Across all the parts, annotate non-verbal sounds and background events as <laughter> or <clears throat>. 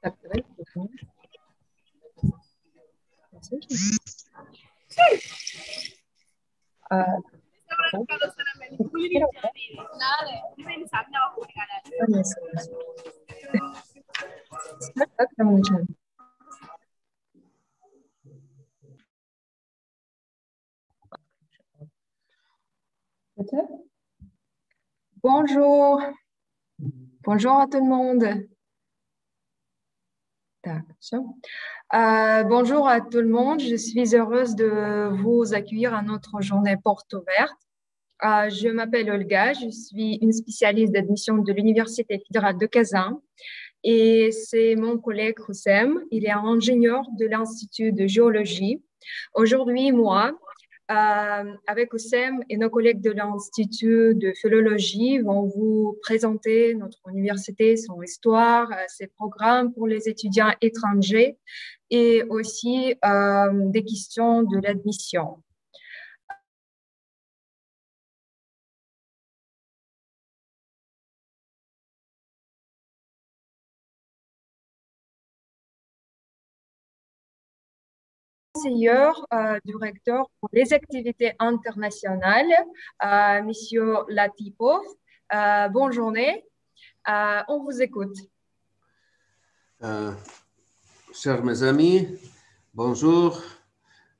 Так, давай. А, Так, там начинаем. Bonjour à tout le monde. Euh, bonjour à tout le monde. Je suis heureuse de vous accueillir à notre journée porte ouverte. Euh, je m'appelle Olga. Je suis une spécialiste d'admission de l'Université fédérale de Kazan. Et c'est mon collègue Roussem. Il est ingénieur de l'Institut de géologie. Aujourd'hui, moi, avec Oussem et nos collègues de l'Institut de philologie vont vous présenter notre université, son histoire, euh, ses programmes pour les étudiants étrangers et aussi euh, des questions de l'admission. conseilleur euh, du recteur pour les activités internationales, euh, Monsieur Latipov. Euh, bonne journée. Euh, on vous écoute. Euh, chers mes amis, bonjour,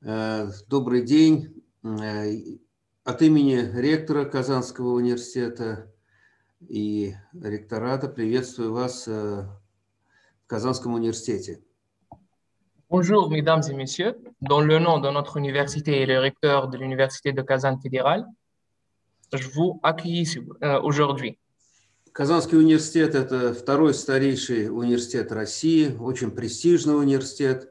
э, добрый день. Э, От имени ректора Казанского университета и ректората приветствую вас э, в Казанском университете. Bonjour, mesdames et messieurs. Dans le nom de notre université et le recteur de l'Université de Kazan fédérale, je vous accueille euh, aujourd'hui. Казанский университет – это второй старейший университет России, очень престижный университет.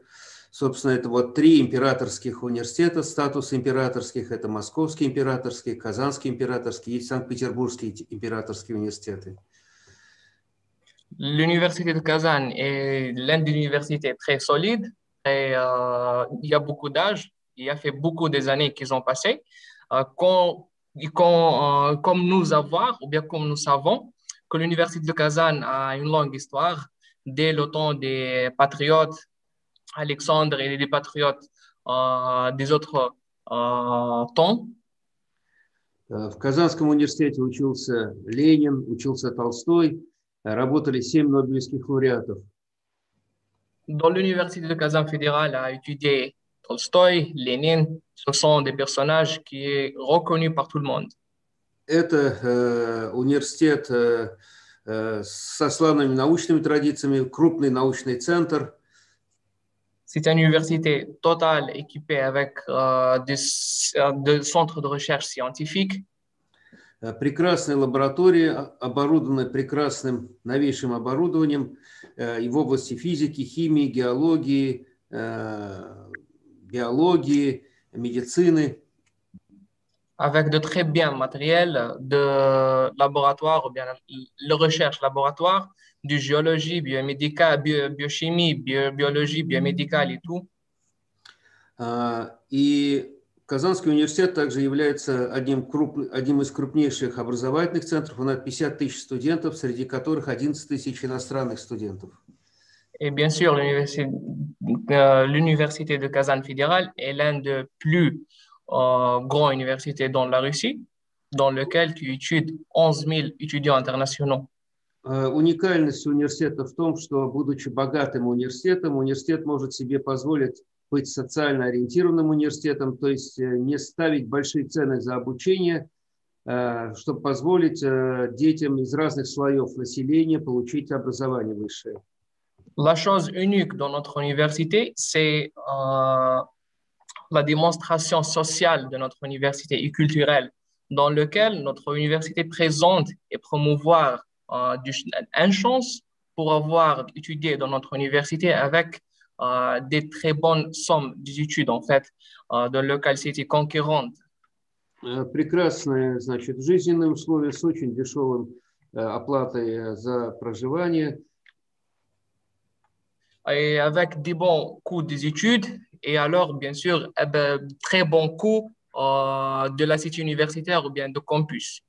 Собственно, это вот три императорских университета, статус императорских – это Московский императорский, Казанский императорский и Санкт-Петербургский императорские университеты. L'Université de Kazan est l'une des universités très solides et euh, il y a beaucoup d'âge. Il y a fait beaucoup des années qu'ils ont passé. Euh, qu'on- qu'on, euh, comme nous avons, ou bien comme nous savons, que l'Université de Kazan a une longue histoire dès le temps des patriotes, Alexandre et des patriotes euh, des autres euh, temps. Э, В Казанском университете учился Ленин, учился Толстой, э, работали семь нобелевских лауреатов. Dans l'Université de Kazan fédérale a étudié Tolstoï, Lénine. Ce sont des personnages qui sont reconnus par tout le monde. Это э, университет э, э, со славными научными традициями, крупный научный центр. C'est une université totale équipée avec euh, des, euh, des centres de recherche scientifique, Э, Прекрасные лаборатории, а- оборудованные прекрасным новейшим оборудованием э, и в области физики, химии, геологии, э, биологии, медицины. avec de très bien matériel de laboratoire, ou bien la recherche laboratoire, du géologie, biomédicale, bio- biochimie, bio- biologie, biomédicale et tout. А, И Казанский университет также является одним, круп- одним из крупнейших образовательных центров. У нас 50 тысяч студентов, среди которых 11 тысяч иностранных студентов. Et bien sûr, l'université de Kazan fédérale est l'un des plus euh, grandes universités dans la Russie, dans lequel tu études 11 000 étudiants internationaux. А, Уникальность университета в том, что, будучи богатым университетом, университет может себе позволить быть социально ориентированным университетом, то есть э, не ставить большие цены за обучение, э, чтобы позволить э, детям из разных слоев населения получить образование высшее. La chose unique dans notre université, c'est euh, la démonstration sociale de notre université et culturelle, dans lequel notre université présente et promouvoir euh, une chance pour avoir étudié dans notre université avec euh, des très bonnes sommes d'études, en fait, euh, de localité concurrente. Э, Прекрасные, значит, жизненные условия с очень дешевым э, оплатой э, за проживание. Et avec des bons coûts des études, et alors, bien sûr, eh ben, très bons coûts euh, de la cité universitaire ou bien de campus.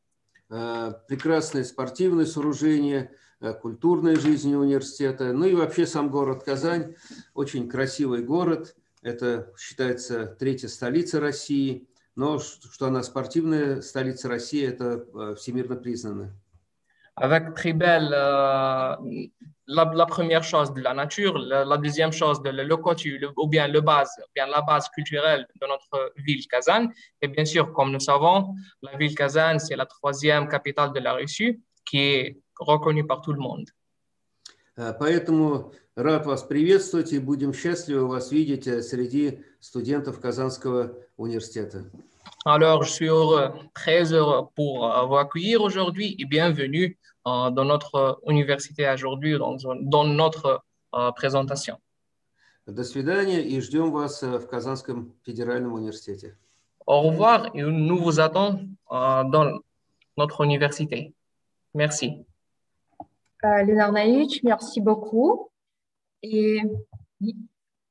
Э, Прекрасные спортивные сооружения, культурной жизни университета. Ну и вообще сам город Казань очень красивый город. Это считается третья столица России. Но что она спортивная столица России, это всемирно признано. Avec très belle, euh, la, la, première chose de la nature, la, la deuxième chose de le, le côté, ou bien le base, bien la base culturelle de notre ville Kazan. Et bien sûr, comme nous savons, la ville Kazan, c'est la troisième capitale de la Russie qui est reconnue par tout le monde. Поэтому рад вас приветствовать и будем счастливы вас видеть среди студентов Казанского университета. Alors, je suis heureux, très heureux pour vous accueillir aujourd'hui et bienvenue euh, dans notre université aujourd'hui, dans, dans notre euh, présentation. До свидания и ждем вас в Казанском федеральном университете. Au revoir et nous vous attendons euh, dans notre université. Merci. Euh, Lénard Naïch, merci beaucoup. Et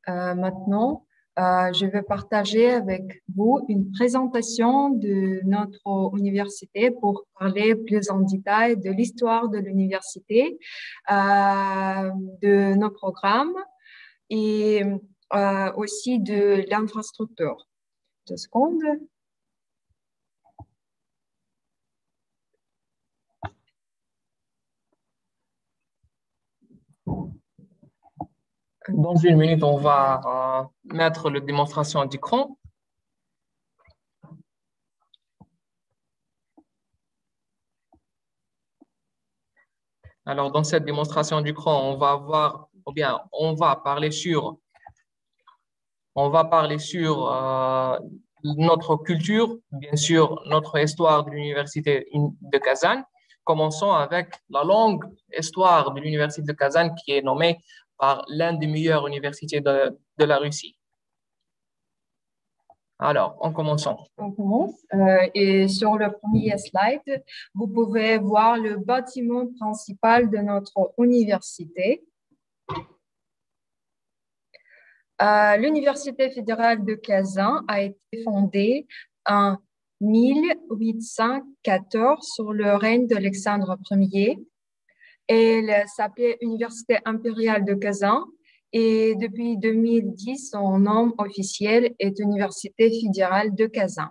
euh, maintenant, euh, je vais partager avec vous une présentation de notre université pour parler plus en détail de l'histoire de l'université, euh, de nos programmes et aussi de l'infrastructure. Deux secondes. Dans une minute, on va euh, mettre la démonstration d'écran. Alors, dans cette démonstration d'écran, on va voir, ou bien, on va parler sur, on va parler sur euh, notre culture, bien sûr, notre histoire de l'université de Kazan. Commençons avec la longue histoire de l'université de Kazan qui est nommée par l'un des meilleures universités de, la Russie. Alors, en commençant. On commence. Euh, et sur le premier slide, vous pouvez voir le bâtiment principal de notre université. Euh, L'Université fédérale de Kazan a été fondée en 1814 sur le règne d'Alexandre Ier elle s'appelait Université impériale de Kazan et depuis 2010, son nom officiel est Université fédérale de Kazan.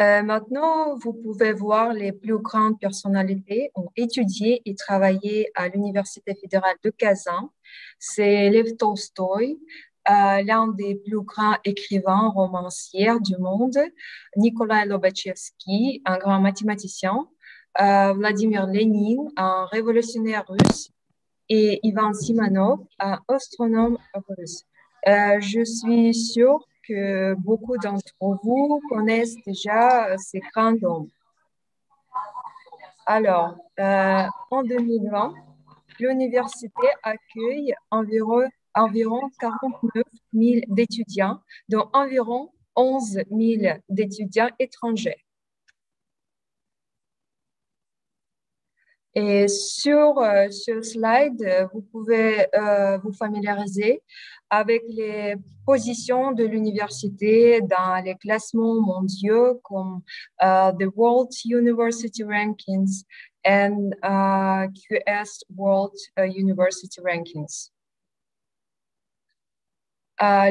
Euh, maintenant, vous pouvez voir les plus grandes personnalités ont étudié et travaillé à l'Université fédérale de Kazan. C'est Lev Tolstoy, euh, l'un des plus grands écrivains romanciers du monde, Nikolai Lobachevsky, un grand mathématicien, Vladimir Lénine, un révolutionnaire russe, et Ivan Simonov, un astronome russe. Euh, je suis sûre que beaucoup d'entre vous connaissent déjà ces grands hommes. Alors, euh, en 2020, l'université accueille environ, environ 49 000 d'étudiants, dont environ 11 000 d'étudiants étrangers. Et sur euh, ce slide, euh, vous pouvez euh, vous familiariser avec les positions de l'université dans les classements mondiaux comme the World University Rankings and QS World University Rankings.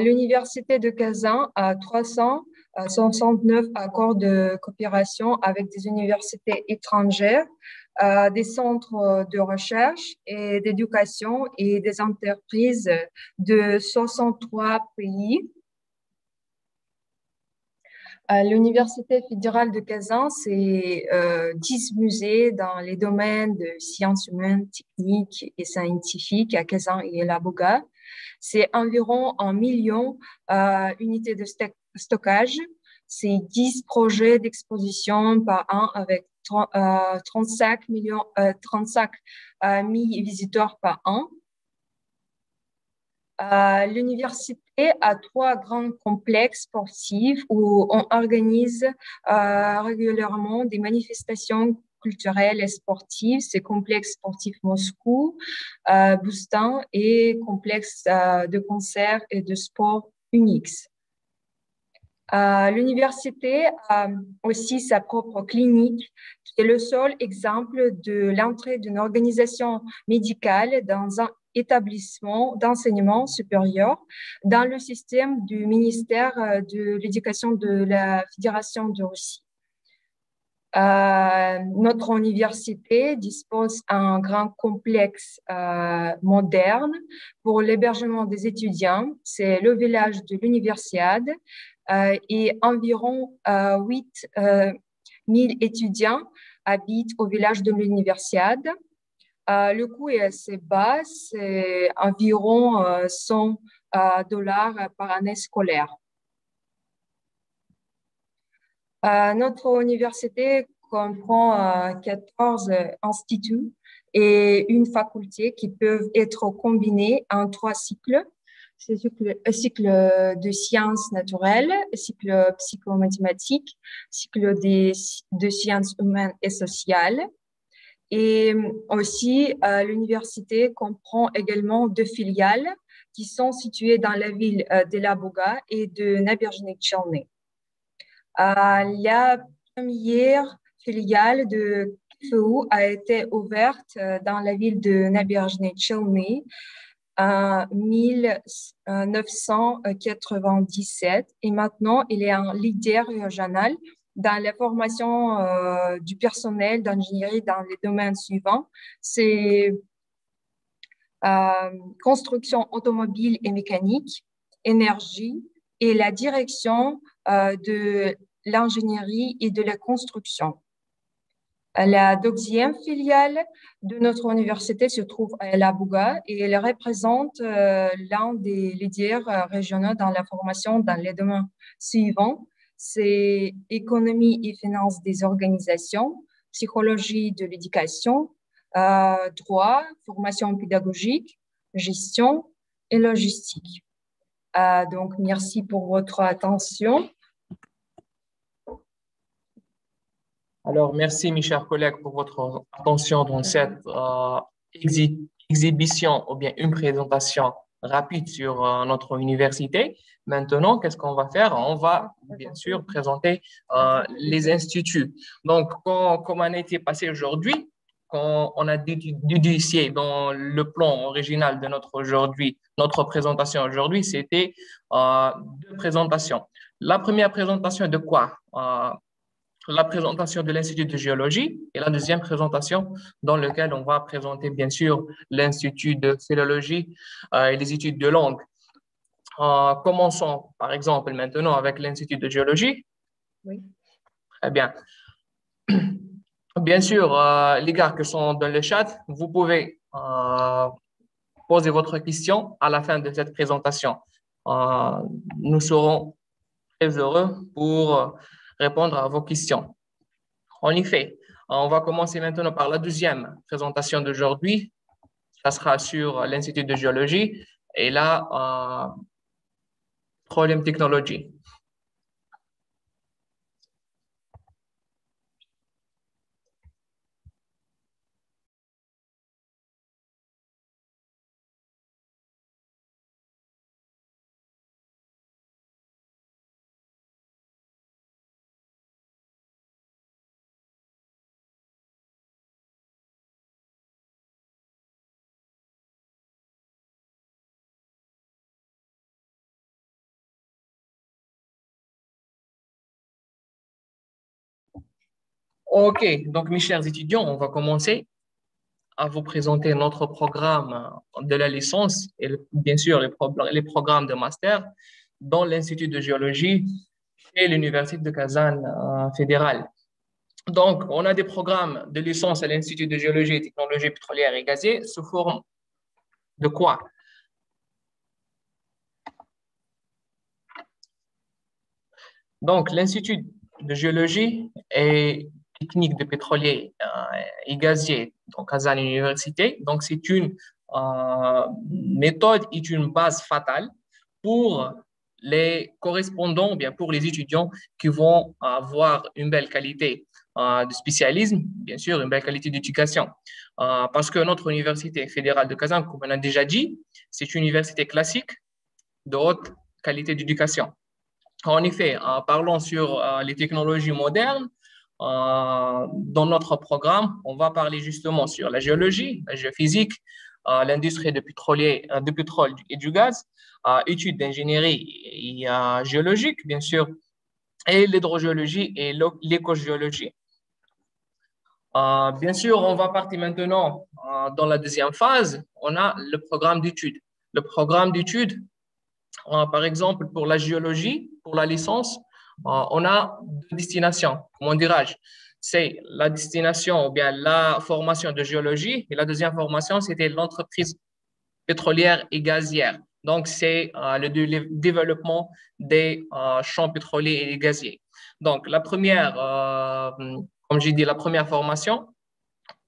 L'université de Kazan a 369 accords de coopération avec des universités étrangères euh, des centres de recherche et d'éducation et des entreprises de 63 pays. Euh, L'Université fédérale de Kazan, c'est euh, 10 musées dans les domaines de sciences humaines, techniques et scientifiques à Kazan et à Boga. C'est environ un million euh, de stockage. C'est 10 projets d'exposition par an avec 35 euh, millions, 35 euh, 000 euh, visiteurs par an. L'université a trois grands complexes sportifs où on organise régulièrement des manifestations culturelles et sportives. C'est complexe sportif Moscou, euh, Bustan et complexe de concerts et de sport Unix. L'université a aussi sa propre clinique qui est le seul exemple de l'entrée d'une organisation médicale dans un établissement d'enseignement supérieur dans le système du ministère euh, de l'Éducation de la Fédération de Russie. Euh, notre université dispose d'un grand complexe euh, moderne pour l'hébergement des étudiants. C'est le village de l'universiade et environ 8 000 étudiants habitent au village de l'universiade. Euh, le coût est assez bas, c'est environ 100 euh, euh, dollars par année scolaire. notre université comprend 14 instituts et une faculté qui peuvent être combinés en trois cycles. C'est un cycle de sciences naturelles, cycle psychomathématiques, cycle de sciences humaines et sociales et aussi, euh, l'université comprend également deux filiales qui sont situées dans la ville euh, de Laboga et de Nabierjnik-Chelny. Euh, la première filiale de KFU a été ouverte dans la ville de Nabierjnik-Chelny en 1997 et maintenant il est un leader régional dans la formation euh, du personnel d'ingénierie dans les domaines suivants. C'est euh, construction automobile et mécanique, énergie et la direction euh, de l'ingénierie et de la construction. La deuxième filiale de notre université se trouve à La Bouga et elle représente l'un des leaders régionaux dans la formation dans les domaines suivants c'est économie et finances des organisations, psychologie de l'éducation, euh, droit, formation pédagogique, gestion et logistique. Euh, donc, merci pour votre attention. Alors, merci, mes chers collègues, pour votre attention dans cette euh, exhibition ou bien une présentation rapide sur euh, notre université. Maintenant, qu'est-ce qu'on va faire On va bien sûr présenter euh, les instituts. Donc, comme on a été passé aujourd'hui, quand on a déduit dans le plan original de notre aujourd'hui, notre présentation aujourd'hui, c'était euh, deux présentations. La première présentation de quoi la présentation de l'Institut de géologie et la deuxième présentation dans laquelle on va présenter bien sûr l'Institut de philologie euh, et les études de langue. Euh, commençons par exemple maintenant avec l'Institut de géologie. Oui. Très bien. <clears throat> Bien sûr, euh, les gars qui sont dans le chat, vous pouvez poser votre question à la fin de cette présentation. nous serons très heureux pour répondre à vos questions. En effet, on va commencer maintenant par la deuxième présentation d'aujourd'hui. Ça sera sur l'Institut de géologie et là, euh, problème technologie. OK, donc mes chers étudiants, on va commencer à vous présenter notre programme de la licence et bien sûr les, programmes de master dans l'Institut de géologie et l'Université de Kazan euh, fédérale. Donc, on a des programmes de licence à l'Institut de géologie et technologie pétrolière et gazière sous forme de quoi? Donc, l'Institut de géologie est technique de pétrolier euh, et gazier, donc Kazan Université. Donc, c'est une euh, méthode et une base fatale pour les correspondants, bien pour les étudiants qui vont avoir une belle qualité euh, de spécialisme, bien sûr, une belle qualité d'éducation. parce que notre université fédérale de Kazan, comme on a déjà dit, c'est une université classique de haute qualité d'éducation. En effet, en parlant sur les technologies modernes, dans notre programme, on va parler justement sur la géologie, la géophysique, l'industrie de, de pétrole et du gaz, études d'ingénierie géologique, bien sûr, et l'hydrogéologie et l'écogéologie. bien sûr, on va partir maintenant dans la deuxième phase. On a le programme d'études. Le programme d'études, par exemple, pour la géologie, pour la licence, on a deux destinations, comment dirais-je? C'est la destination ou bien la formation de géologie et la deuxième formation, c'était l'entreprise pétrolière et gazière. Donc, c'est euh, le développement des euh, champs pétroliers et gaziers. Donc, la première, euh, comme j'ai dit, la première formation,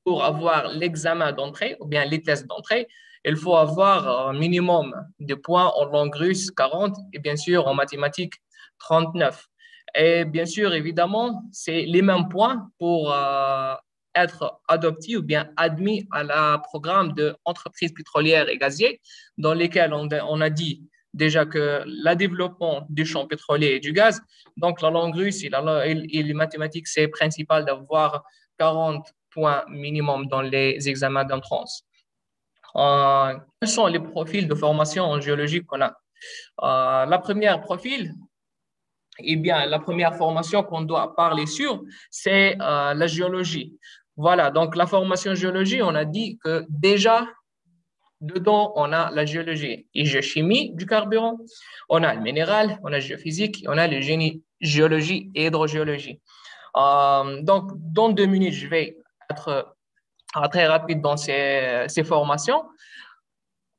pour avoir l'examen d'entrée ou bien les tests d'entrée, il faut avoir un minimum de points en langue russe 40 et bien sûr en mathématiques 39. Et bien sûr, évidemment, c'est les mêmes points pour être adopté ou bien admis à la programme d'entreprise pétrolière et gazière, dans lesquels on, a dit déjà que le développement du champ pétrolier et du gaz, donc la langue russe et, les mathématiques, c'est principal d'avoir 40 points minimum dans les examens d'entrance. Euh, quels sont les profils de formation en géologie qu'on a? Euh, La première profil, eh bien, la première formation qu'on doit parler sur, c'est euh, la géologie. Voilà, donc la formation géologie, on a dit que déjà, dedans, on a la géologie et géochimie du carburant, on a le minéral, on a la géophysique, on a le génie, géologie et hydrogéologie. Euh, donc, dans deux minutes, je vais être euh, très rapide dans ces, formations.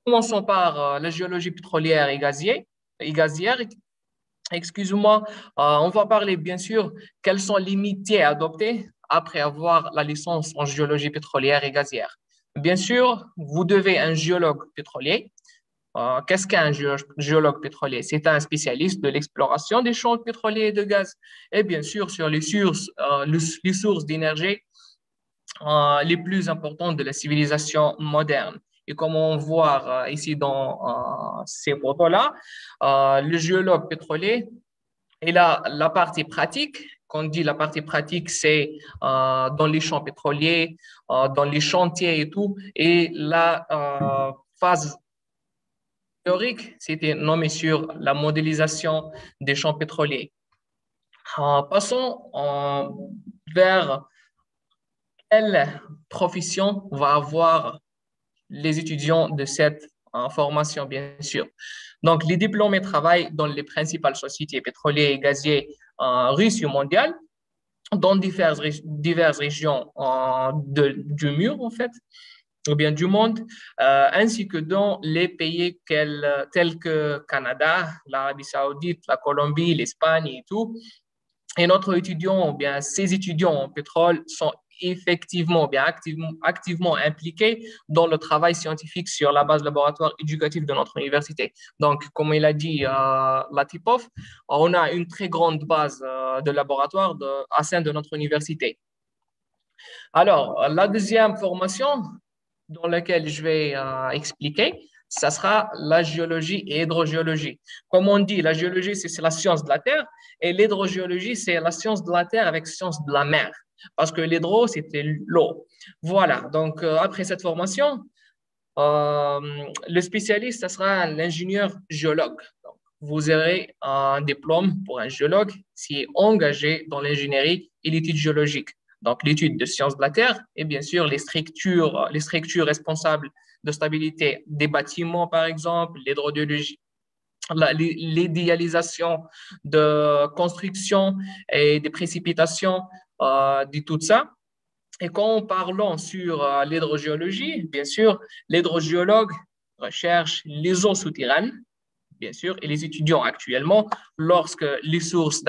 Commençons par la géologie pétrolière. Et gazière Excuse-moi, on va parler bien sûr quels sont les métiers adoptés après avoir la licence en géologie pétrolière et gazière. Bien sûr, vous devez un géologue pétrolier. Euh, qu'est-ce qu'un géologue pétrolier? C'est un spécialiste de l'exploration des champs pétroliers et de gaz. Et bien sûr, sur les sources, euh, d'énergie euh, les plus importantes de la civilisation moderne. Et comme on voit ici dans ces photos-là, le géologue pétrolier, il a la partie pratique quand on dit la partie pratique, c'est euh, dans les champs pétroliers, euh, dans les chantiers et tout. Et la euh, phase théorique, c'était nommé sur la modélisation des champs pétroliers. passons vers quelle profession va avoir les étudiants de cette formation, bien sûr. Donc, les diplômés travaillent dans les principales sociétés pétrolières et gazières en Russie mondiale, dans diverses, diverses régions du mur, en fait, ou bien du monde, euh, ainsi que dans les pays tels que Canada, l'Arabie saoudite, la Colombie, l'Espagne et tout. Et notre étudiant, ou bien ces étudiants en pétrole sont effectivement, bien activement, activement impliqués dans le travail scientifique sur la base laboratoire éducative de notre université. Donc, comme il a dit euh, Latipov, on a une très grande base euh, de laboratoire à sein de notre université. Alors, la deuxième formation dans laquelle je vais euh, expliquer, ça sera la géologie et hydrogéologie. Comme on dit, la géologie, c'est la science de la Terre et l'hydrogéologie, c'est la science de la Terre avec science de la mer parce que l'hydro, c'était l'eau. Voilà, donc euh, après cette formation, euh, le spécialiste, ça sera l'ingénieur géologue. vous aurez un diplôme pour un géologue qui est engagé dans l'ingénierie et l'étude géologique. Donc, l'étude de sciences de la Terre et bien sûr les structures, les structures responsables de stabilité des bâtiments, par exemple, l'hydrogéologie, l'idéalisation de construction et des précipitations, euh, de tout ça. Et quand parlons sur euh, l'hydrogéologie, bien sûr, l'hydrogéologue recherche les eaux souterraines, bien sûr, et les étudiants actuellement, lorsque les sources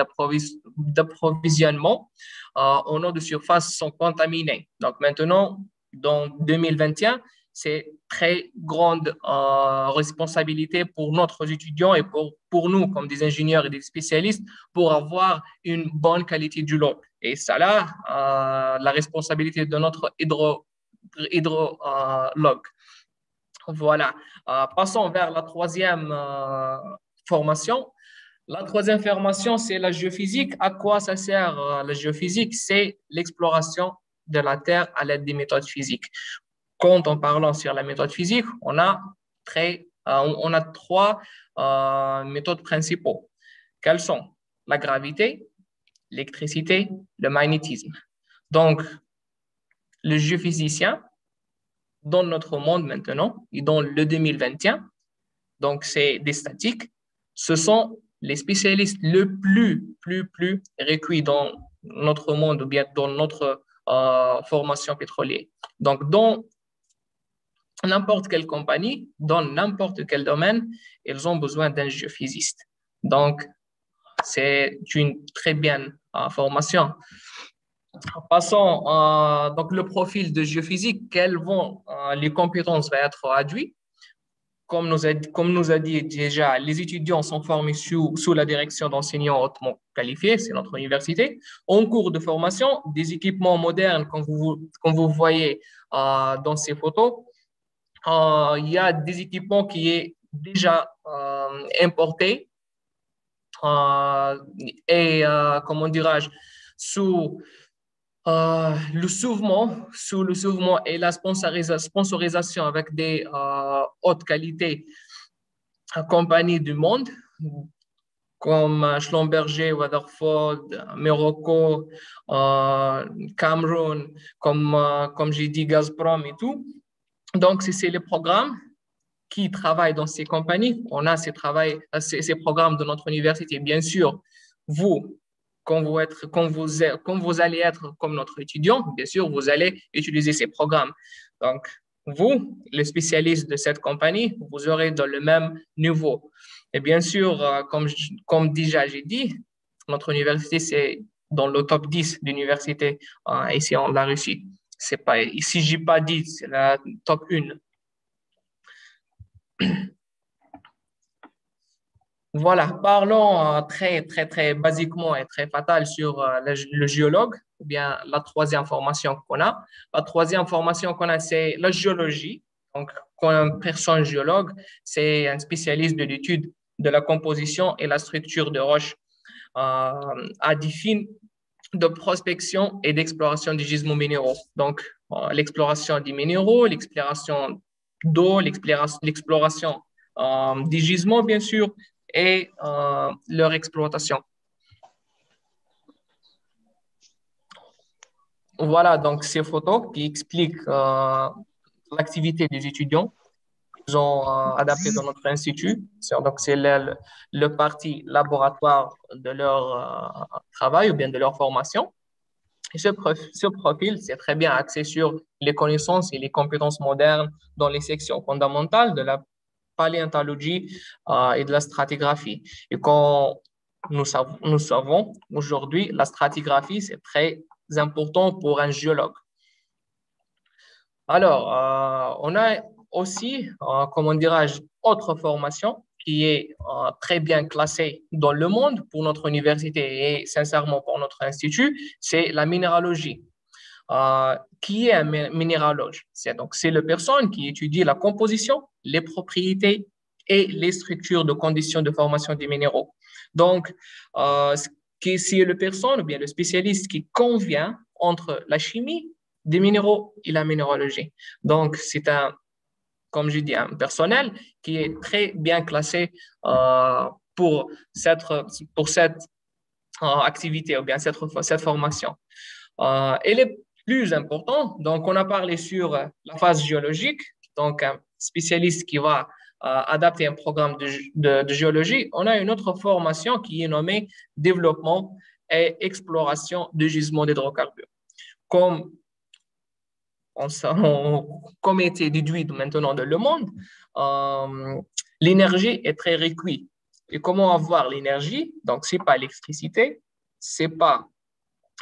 d'approvisionnement euh, en eau de surface sont contaminées. Donc maintenant, dans 2021, c'est très grande euh, responsabilité pour notre étudiants et pour, pour nous, comme des ingénieurs et des spécialistes, pour avoir une bonne qualité du lot. Et ça, là, euh, la responsabilité de notre hydro, hydrologue. voilà. Euh, passons vers la troisième formation. La troisième formation, c'est la géophysique. À quoi ça sert la géophysique? C'est l'exploration de la Terre à l'aide des méthodes physiques. Quand on parle sur la méthode physique, on a, très, euh, on a trois euh, méthodes principaux. Quelles sont? La gravité, l'électricité, le magnétisme. Donc, le géophysicien, dans notre monde maintenant et dans le 2021, donc c'est des statiques, ce sont les spécialistes le plus, plus, plus requis dans notre monde ou bien dans notre euh, formation pétrolière. Donc, dans n'importe quelle compagnie, dans n'importe quel domaine, ils ont besoin d'un géophysiste. Donc, c'est une très bonne euh, formation. Passons à donc le profil de géophysique. Quelles vont euh, les compétences vont être réduites comme nous, a, comme nous a dit déjà, les étudiants sont formés sous, sous la direction d'enseignants hautement qualifiés, c'est notre université. En cours de formation, des équipements modernes, comme vous, comme vous voyez euh, dans ces photos, euh, il y a des équipements qui sont déjà euh, importés et, comment dirais-je, sous euh, le souvent, sous le et la sponsorisation avec des euh, hautes qualités compagnies du monde, comme Schlumberger, Weatherford, Morocco, euh, Cameroun, comme, comme j'ai dit, Gazprom et tout. Donc, c'est les programmes qui travaillent dans ces compagnies. On a ces, travail, ces, programmes de notre université. Bien sûr, vous, quand vous, être, quand, vous, quand vous allez être comme notre étudiant, bien sûr, vous allez utiliser ces programmes. Donc, vous, les spécialistes de cette compagnie, vous aurez dans le même niveau. Et bien sûr, euh, comme, comme déjà j'ai dit, notre université, c'est dans le top 10 d'universités euh, ici en la Russie. C'est pas, ici, je n'ai pas dit, c'est la top 1. <clears throat> Voilà, parlons euh, très, très, très basiquement et très fatal sur euh, le, géologue, ou bien la troisième formation qu'on a. La troisième formation qu'on a, c'est la géologie. Donc, une personne géologue, c'est un spécialiste de l'étude de la composition et la structure de roches euh, à de prospection et d'exploration des gisements minéraux. Donc, l'exploration des minéraux, l'exploration d'eau, l'exploration des gisements, bien sûr, et euh, leur exploitation. Voilà donc ces photos qui expliquent euh, l'activité des étudiants ont euh, adapté dans notre institut. Donc, c'est le, le, parti laboratoire de leur travail ou bien de leur formation. Ce, profil, c'est très bien axé sur les connaissances et les compétences modernes dans les sections fondamentales de la paléontologie euh, et de la stratigraphie. Et quand nous savons, aujourd'hui, la stratigraphie, c'est très important pour un géologue. Alors, euh, on a aussi, euh, comment dirais-je, autre formation qui est très bien classée dans le monde pour notre université et sincèrement pour notre institut, c'est la minéralogie. qui est un minéralogue C'est donc c'est la personne qui étudie la composition, les propriétés et les structures de conditions de formation des minéraux. Donc, euh, c'est le personne ou bien le spécialiste qui convient entre la chimie des minéraux et la minéralogie. Donc, c'est un, comme je dis, un personnel qui est très bien classé euh, pour cette, pour cette euh, activité ou bien cette, cette formation. Euh, et les plus importants, donc on a parlé sur la phase géologique, donc un spécialiste qui va adapter un programme de, géologie, on a une autre formation qui est nommée développement et exploration de gisements d'hydrocarbures. Comme comme été déduit maintenant dans le monde, euh, l'énergie est très requise. Et comment avoir l'énergie? Donc, ce n'est pas l'électricité, ce n'est pas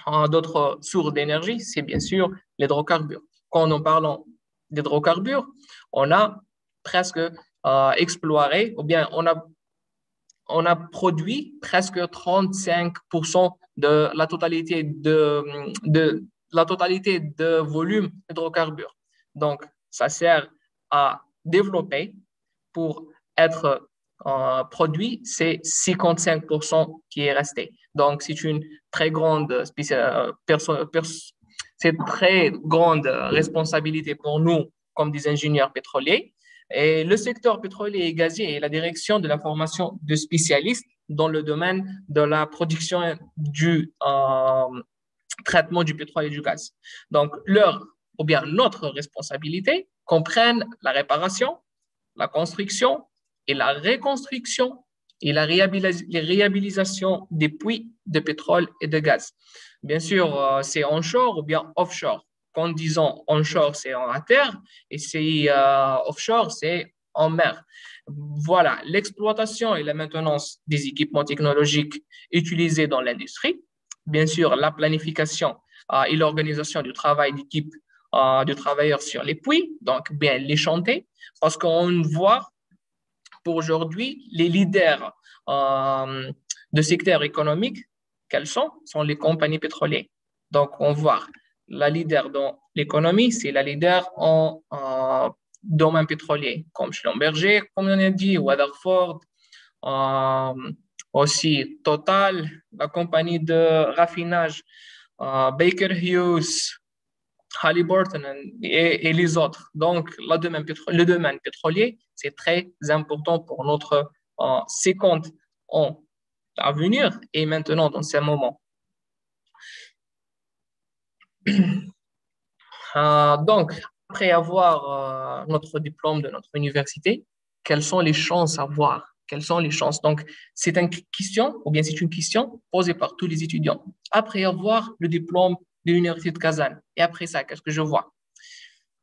euh, d'autres sources d'énergie, c'est bien sûr l'hydrocarbure. Quand nous parlons d'hydrocarbures, on a presque euh, exploré, ou bien on a, on a produit presque 35% de la totalité de, de, la totalité de volume d'hydrocarbures. Donc, ça sert à développer pour être produit, c'est 55% qui est resté. Donc, c'est une très grande c'est très grande responsabilité pour nous comme des ingénieurs pétroliers. Et le secteur pétrolier et gazier est la direction de la formation de spécialistes dans le domaine de la production du euh, traitement du pétrole et du gaz. Donc, leur ou bien notre responsabilité comprennent la réparation, la construction et la reconstruction et la réhabilitation des puits de pétrole et de gaz. Bien sûr, euh, c'est onshore ou bien offshore. Quand disons onshore, c'est en terre et c'est euh, offshore, c'est en mer. Voilà, l'exploitation et la maintenance des équipements technologiques utilisés dans l'industrie. Bien sûr, la planification euh, et l'organisation du travail d'équipe euh, de travailleurs sur les puits, donc bien les chanter, parce qu'on voit pour aujourd'hui les leaders euh, de secteur économique, quels sont? Sont les compagnies pétrolières. Donc, on voit la leader dans l'économie, c'est la leader en, domaine pétrolier, comme Schlumberger, comme on a dit, Weatherford, euh, aussi Total, la compagnie de raffinage, Baker Hughes, Halliburton et, les autres. Donc, le domaine, le domaine pétrolier, c'est très important pour notre euh, seconde en avenir et maintenant dans ce moment. <clears throat> Euh, donc, après avoir euh, notre diplôme de notre université, quelles sont les chances à avoir Quelles sont les chances? Donc, c'est une question, ou bien c'est une question posée par tous les étudiants. Après avoir le diplôme de l'Université de Kazan. Et après ça, qu'est-ce que je vois?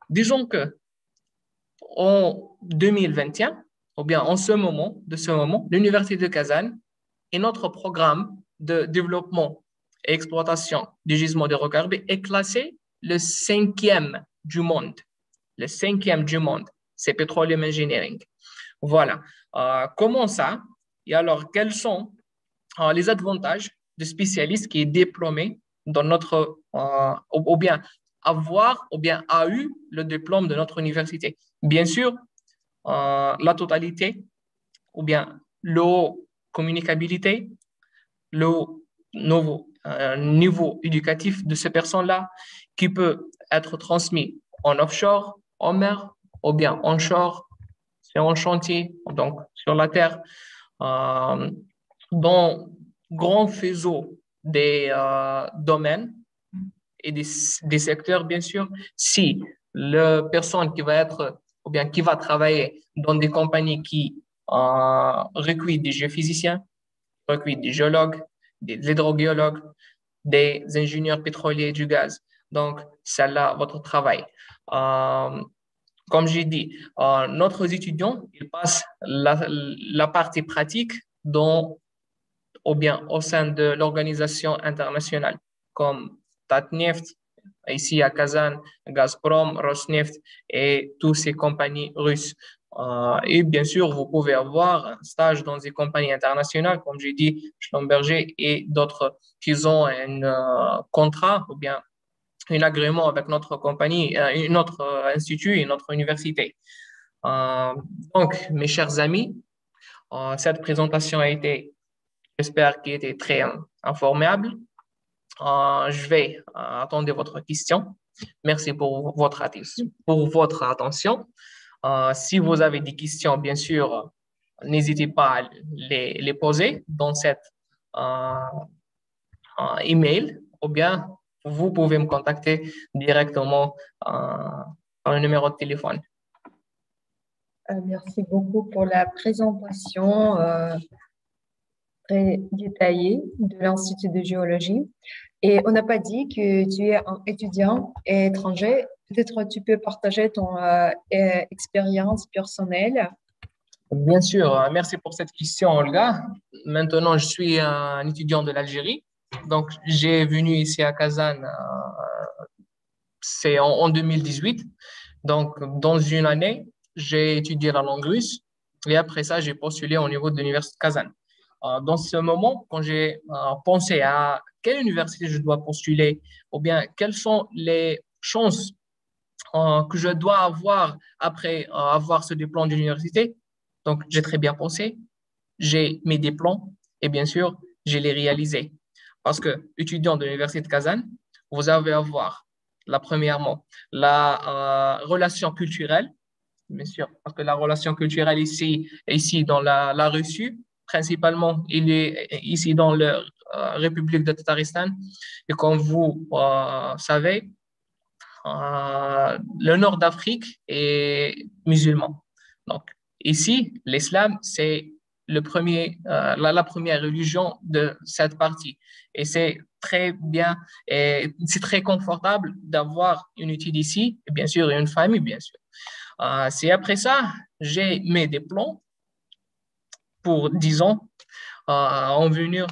Disons que en 2021, ou bien en ce moment, de ce moment, l'Université de Kazan et notre programme de développement et exploitation du gisement de recarbé est classé le cinquième du monde. Le cinquième du monde, c'est Petroleum Engineering. Voilà. Euh, comment ça? Et alors, quels sont euh, les avantages de spécialistes qui est diplômé dans notre, euh, ou, bien avoir, ou bien a eu le diplôme de notre université? Bien sûr, la totalité, ou bien le communicabilité, le nouveau niveau éducatif de ces personnes-là qui peut être transmis en offshore, en mer, ou bien onshore, sur un chantier, donc sur la terre, dans grand faisceau des euh, domaines et des, secteurs, bien sûr, si la personne qui va être ou bien qui va travailler dans des compagnies qui euh, des géophysiciens, recrutent des géologues, des hydrobiologues, des ingénieurs pétroliers du gaz. Donc, c'est là votre travail. Euh, comme j'ai dit, euh, notre étudiants, ils passent la, la partie pratique dans ou bien au sein de l'organisation internationale comme Tatneft, ici à Kazan, Gazprom, Rosneft et toutes ces compagnies russes. Euh, et bien sûr, vous pouvez avoir un stage dans des compagnies internationales, comme j'ai dit, Schlumberger et d'autres qui ont un euh, contrat ou bien un agrément avec notre compagnie, euh, notre institut et notre université. donc, mes chers amis, cette présentation a été J'espère qu'il était très euh, informable. Euh, je vais euh, attendre votre question. Merci pour votre, pour votre attention. si vous avez des questions, bien sûr, n'hésitez pas à les, les, poser dans cet email ou bien vous pouvez me contacter directement par le numéro de téléphone. Merci beaucoup pour la présentation très détaillé de l'Institut de géologie. Et on n'a pas dit que tu es un étudiant étranger. Peut-être tu peux partager ton euh, expérience personnelle. Bien sûr, euh, merci pour cette question, Olga. Maintenant, je suis un étudiant de l'Algérie. Donc, j'ai venu ici à Kazan, euh, c'est en, en 2018. Donc, dans une année, j'ai étudié la langue russe. Et après ça, j'ai postulé au niveau de l'Université de Kazan. Euh, dans ce moment, quand j'ai euh, pensé à quelle université je dois postuler, ou bien quelles sont les chances que je dois avoir après avoir ce diplôme d'université, Donc, j'ai très bien pensé, j'ai des plans et bien sûr, je les réalisés. Parce que, étudiant de l'Université de Kazan, vous allez avoir, la premièrement, la euh, relation culturelle, bien sûr, parce que la relation culturelle ici, ici dans la, Russie, principalement, il est ici dans la euh, République de Tataristan. Et comme vous euh, savez, le nord d'Afrique est musulman. Donc, ici, l'islam, c'est le premier, la, première religion de cette partie. Et c'est très bien c'est très confortable d'avoir une étude ici, et bien sûr, une famille, bien sûr. Euh, c'est après ça, j'ai des plans pour 10 ans euh, en venir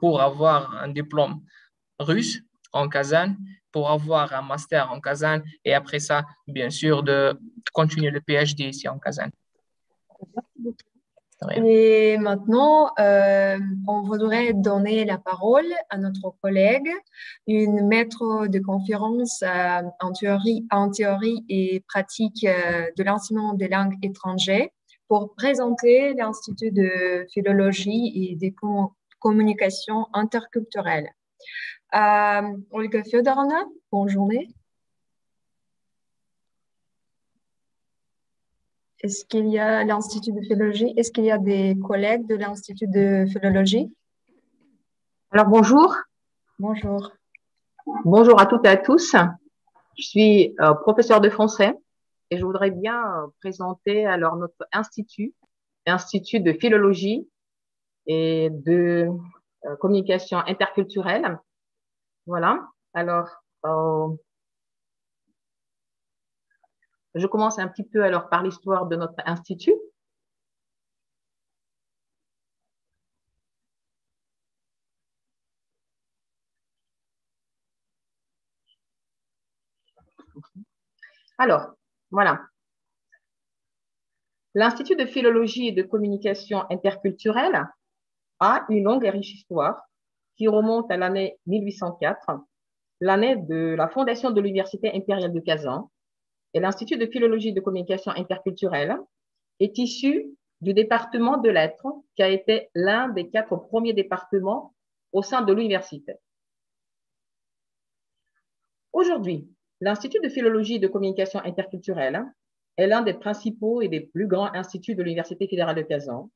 pour avoir un diplôme russe en Kazan pour avoir un master en Kazan et après ça, bien sûr, de continuer le PhD ici en Kazan. Et maintenant, euh, on voudrait donner la parole à notre collègue, une maître de conférence euh, en, théorie, et pratique euh, de l'enseignement des langues étrangères pour présenter l'Institut de philologie et des communications interculturelles. Olga Fyodorovna, bonne journée. Est-ce qu'il y a l'Institut de philologie? Est-ce qu'il y a des collègues de l'Institut de philologie? Alors bonjour. Bonjour. Bonjour à toutes et à tous. Je suis euh, professeur de français et je voudrais bien euh, présenter alors notre institut, Institut de philologie et de euh, communication interculturelle. Voilà. Alors, je commence un petit peu alors par l'histoire de notre institut. Alors, voilà. L'Institut de philologie et de communication interculturelle a une longue et riche histoire qui remonte à l'année 1804, l'année de la fondation de l'Université impériale de Kazan, et l'Institut de philologie de communication interculturelle est issu du département de lettres, qui a été l'un des quatre premiers départements au sein de l'université. Aujourd'hui, l'Institut de philologie de communication interculturelle est l'un des principaux et des plus grands instituts de l'Université fédérale de Kazan,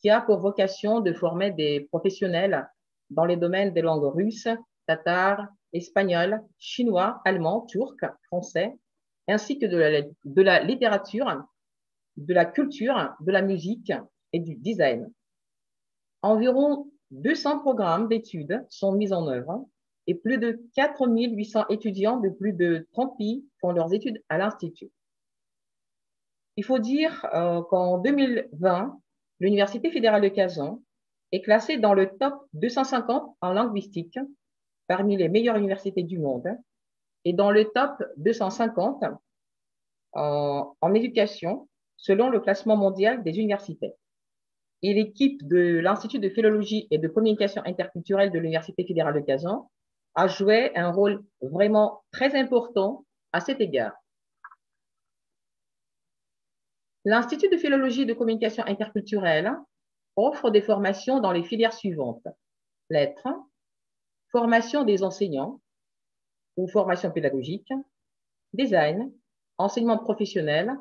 qui a pour vocation de former des professionnels dans les domaines des langues russes, tatars, espagnols, chinois, allemands, turcs, français, ainsi que de la, littérature, de la culture, de la musique et du design. Environ 200 programmes d'études sont mis en œuvre et plus de 4800 étudiants de plus de 30 pays font leurs études à l'Institut. Il faut dire euh, qu'en 2020, l'Université fédérale de Kazan est classée dans le top 250 en linguistique parmi les meilleures universités du monde et dans le top 250 en, en éducation selon le classement mondial des universités. Et l'équipe de l'Institut de philologie et de communication interculturelle de l'Université fédérale de Kazan a joué un rôle vraiment très important à cet égard. L'Institut de philologie et de communication interculturelle offre des formations dans les filières suivantes. Lettres, formation des enseignants, ou formation pédagogique, design, enseignement professionnel,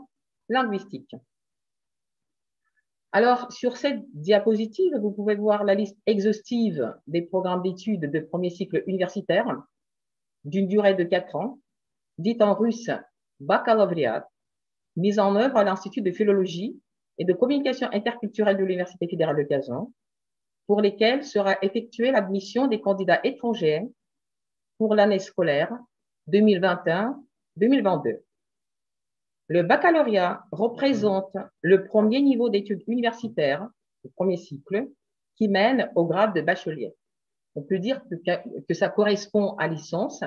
linguistique. Alors, sur cette diapositive, vous pouvez voir la liste exhaustive des programmes d'études de premier cycle universitaire d'une durée de quatre ans, dite en russe baccalauréat, mise en œuvre à l'Institut de philologie et de communication interculturelle de l'Université fédérale de Kazan, pour lesquels sera effectuée l'admission des candidats étrangers pour l'année scolaire 2021-2022. Le baccalauréat représente le premier niveau d'études universitaires, le premier cycle, qui mène au grade de bachelier. On peut dire que, ça correspond à licence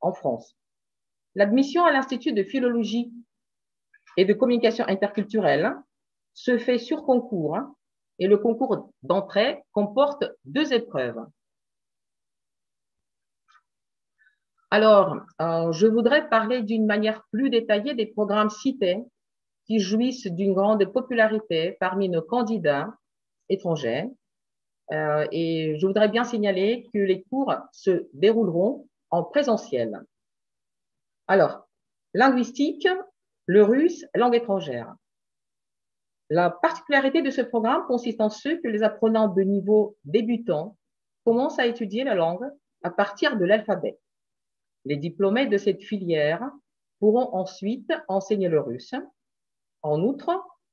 en France. L'admission à l'Institut de philologie et de communication interculturelle se fait sur concours et le concours d'entrée comporte deux épreuves. Alors, euh, je voudrais parler d'une manière plus détaillée des programmes cités qui jouissent d'une grande popularité parmi nos candidats étrangers. Euh, et je voudrais bien signaler que les cours se dérouleront en présentiel. Alors, linguistique, le russe, langue étrangère. La particularité de ce programme consiste en ce que les apprenants de niveau débutant commencent à étudier la langue à partir de l'alphabet. Les diplômés de cette filière pourront ensuite enseigner le russe. En outre,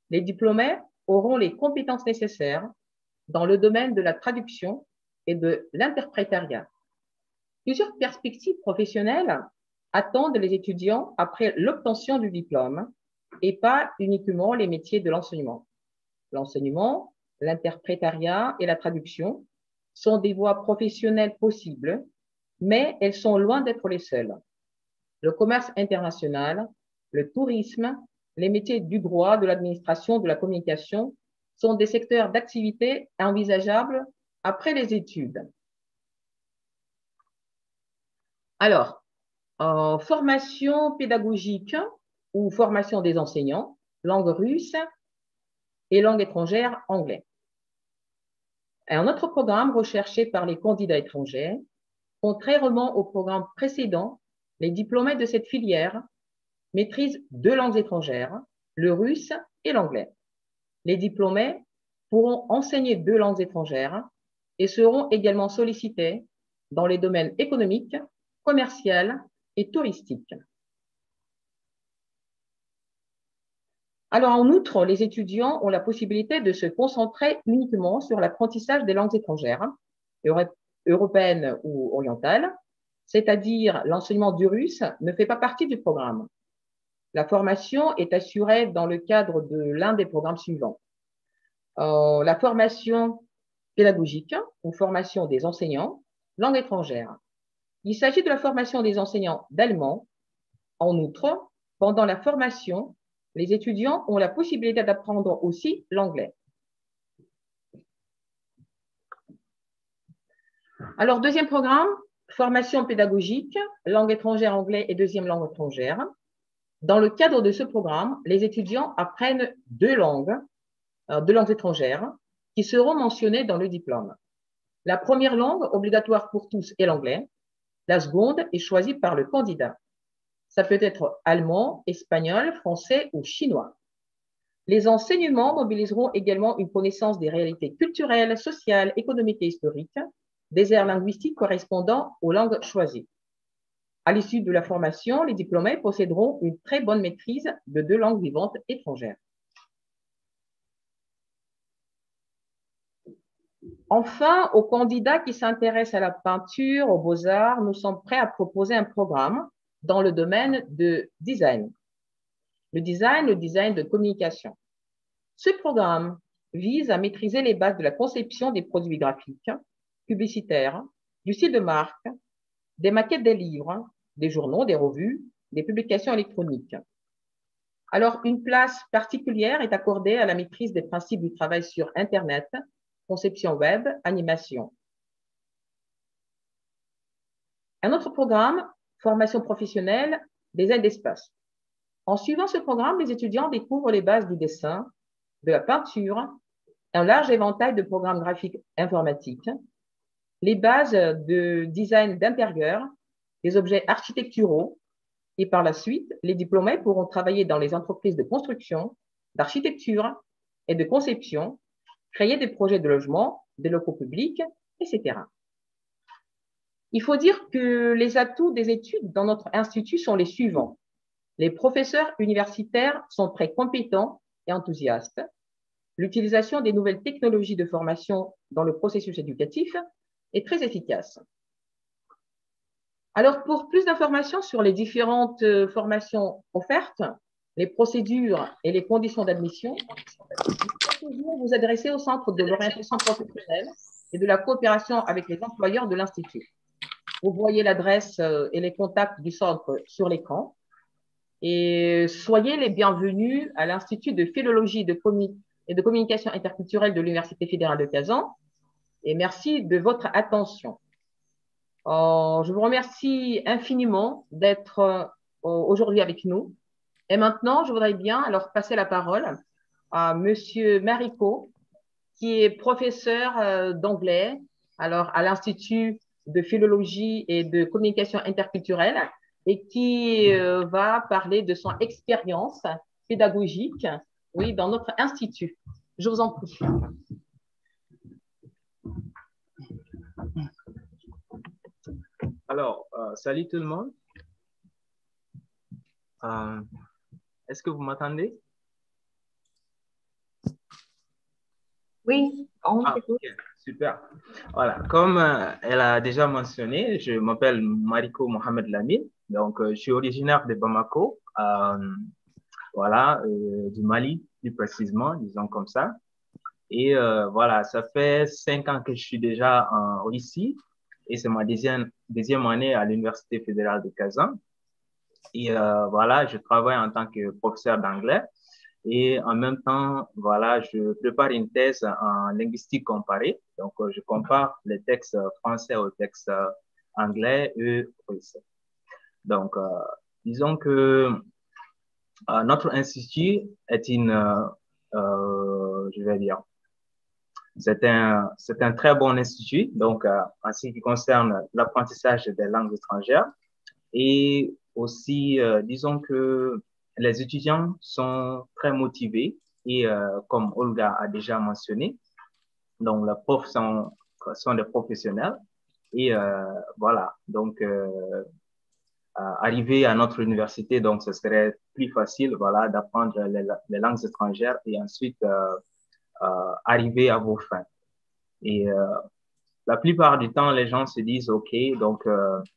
les diplômés auront les compétences nécessaires dans le domaine de la traduction et de l'interprétariat. Plusieurs perspectives professionnelles attendent les étudiants après l'obtention du diplôme et pas uniquement les métiers de l'enseignement. L'enseignement, l'interprétariat et la traduction sont des voies professionnelles possibles, mais elles sont loin d'être les seules le commerce international, le tourisme, les métiers du droit, de l'administration, de la communication sont des secteurs d'activité envisageables après les études. Alors, en formation pédagogique ou formation des enseignants, langue russe et langue étrangère anglais. Un autre programme recherché par les candidats étrangers, contrairement au programme précédent, les diplômés de cette filière maîtrisent deux langues étrangères, le russe et l'anglais. Les diplômés pourront enseigner deux langues étrangères et seront également sollicités dans les domaines économiques, commercial et touristiques. Alors, en outre, les étudiants ont la possibilité de se concentrer uniquement sur l'apprentissage des langues étrangères, européennes ou orientales, c'est-à-dire l'enseignement du russe, ne fait pas partie du programme. La formation est assurée dans le cadre de l'un des programmes suivants. Euh, la formation pédagogique ou formation des enseignants, langue étrangère. Il s'agit de la formation des enseignants d'allemand. En outre, pendant la formation, les étudiants ont la possibilité d'apprendre aussi l'anglais. Alors, deuxième programme, formation pédagogique, langue étrangère anglais et deuxième langue étrangère. Dans le cadre de ce programme, les étudiants apprennent deux langues, euh, deux langues étrangères, qui seront mentionnées dans le diplôme. La première langue obligatoire pour tous est l'anglais. La seconde est choisie par le candidat. Ça peut être allemand, espagnol, français ou chinois. Les enseignements mobiliseront également une connaissance des réalités culturelles, sociales, économiques et historiques, des aires linguistiques correspondant aux langues choisies. À l'issue de la formation, les diplômés posséderont une très bonne maîtrise de deux langues vivantes étrangères. Enfin, aux candidats qui s'intéressent à la peinture, aux beaux-arts, nous sommes prêts à proposer un programme dans le domaine de design. Le design, le design de communication. Ce programme vise à maîtriser les bases de la conception des produits graphiques, publicitaires, du site de marque, des maquettes des livres, des journaux, des revues, des publications électroniques. Alors, une place particulière est accordée à la maîtrise des principes du travail sur Internet, conception web, animation. Un autre programme, formation professionnelle, design d'espace. En suivant ce programme, les étudiants découvrent les bases du dessin, de la peinture, un large éventail de programmes graphiques informatiques, les bases de design d'intérieur, les objets architecturaux, et par la suite, les diplômés pourront travailler dans les entreprises de construction, d'architecture et de conception, créer des projets de logement, des locaux publics, etc. Il faut dire que les atouts des études dans notre institut sont les suivants. Les professeurs universitaires sont très compétents et enthousiastes. L'utilisation des nouvelles technologies de formation dans le processus éducatif est très efficace. Alors, pour plus d'informations sur les différentes euh, formations offertes, les procédures et les conditions d'admission, vous vous adresser au Centre de l'orientation professionnelle et de la coopération avec les employeurs de l'Institut. Vous voyez l'adresse euh, et les contacts du centre sur l'écran. Et soyez les bienvenus à l'Institut de philologie et de communication interculturelle de l'Université fédérale de Kazan, et merci de votre attention. Euh, je vous remercie infiniment d'être euh, aujourd'hui avec nous Et maintenant, je voudrais bien alors passer la parole à Monsieur Marico, qui est professeur euh, d'anglais alors à l'Institut de philologie et de communication interculturelle et qui va parler de son expérience pédagogique oui, dans notre institut. Je vous en prie. Alors, euh, salut tout le monde. Est-ce que vous m'entendez? Oui, on ah, Super. Voilà, comme euh, elle a déjà mentionné, je m'appelle Mariko Mohamed Lamine. Donc, euh, je suis originaire de Bamako, euh, voilà, du Mali, plus précisément, disons comme ça. Et voilà, ça fait cinq ans que je suis déjà en Russie et c'est ma deuxième, deuxième année à l'Université fédérale de Kazan. Et voilà, je travaille en tant que professeur d'anglais. Et en même temps, voilà, je prépare une thèse en linguistique comparée. Donc, euh, je compare les textes français aux textes anglais et russe. Donc, euh, disons que euh, notre institut est une, je vais dire, c'est un, c'est un très bon institut, donc en ce qui concerne l'apprentissage des langues étrangères. Et aussi, disons que les étudiants sont très motivés et euh, comme Olga a déjà mentionné, donc les profs sont, sont des professionnels et euh, voilà, donc euh, arriver à notre université, donc ce serait plus facile voilà, d'apprendre les, les, langues étrangères et ensuite arriver à vos fins. Et la plupart du temps, les gens se disent, OK, donc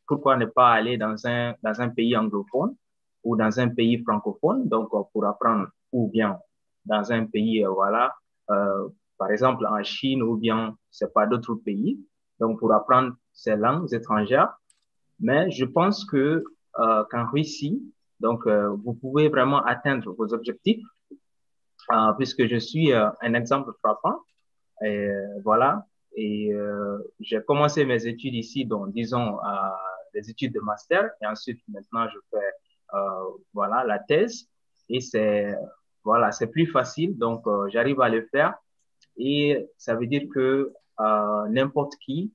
pourquoi ne pas aller dans un, dans un pays anglophone ou dans un pays francophone, donc euh, pour apprendre, ou bien dans un pays, euh, voilà, euh, par exemple en Chine ou bien c'est pas d'autres pays, donc pour apprendre ces langues étrangères. Mais je pense que euh, qu'en Russie, donc vous pouvez vraiment atteindre vos objectifs, puisque je suis un exemple frappant. Et voilà, et j'ai commencé mes études ici, donc disons des études de master, et ensuite maintenant je fais euh, voilà, la thèse. Et c'est, voilà, c'est plus facile. Donc, euh, j'arrive à le faire. Et ça veut dire que euh, n'importe qui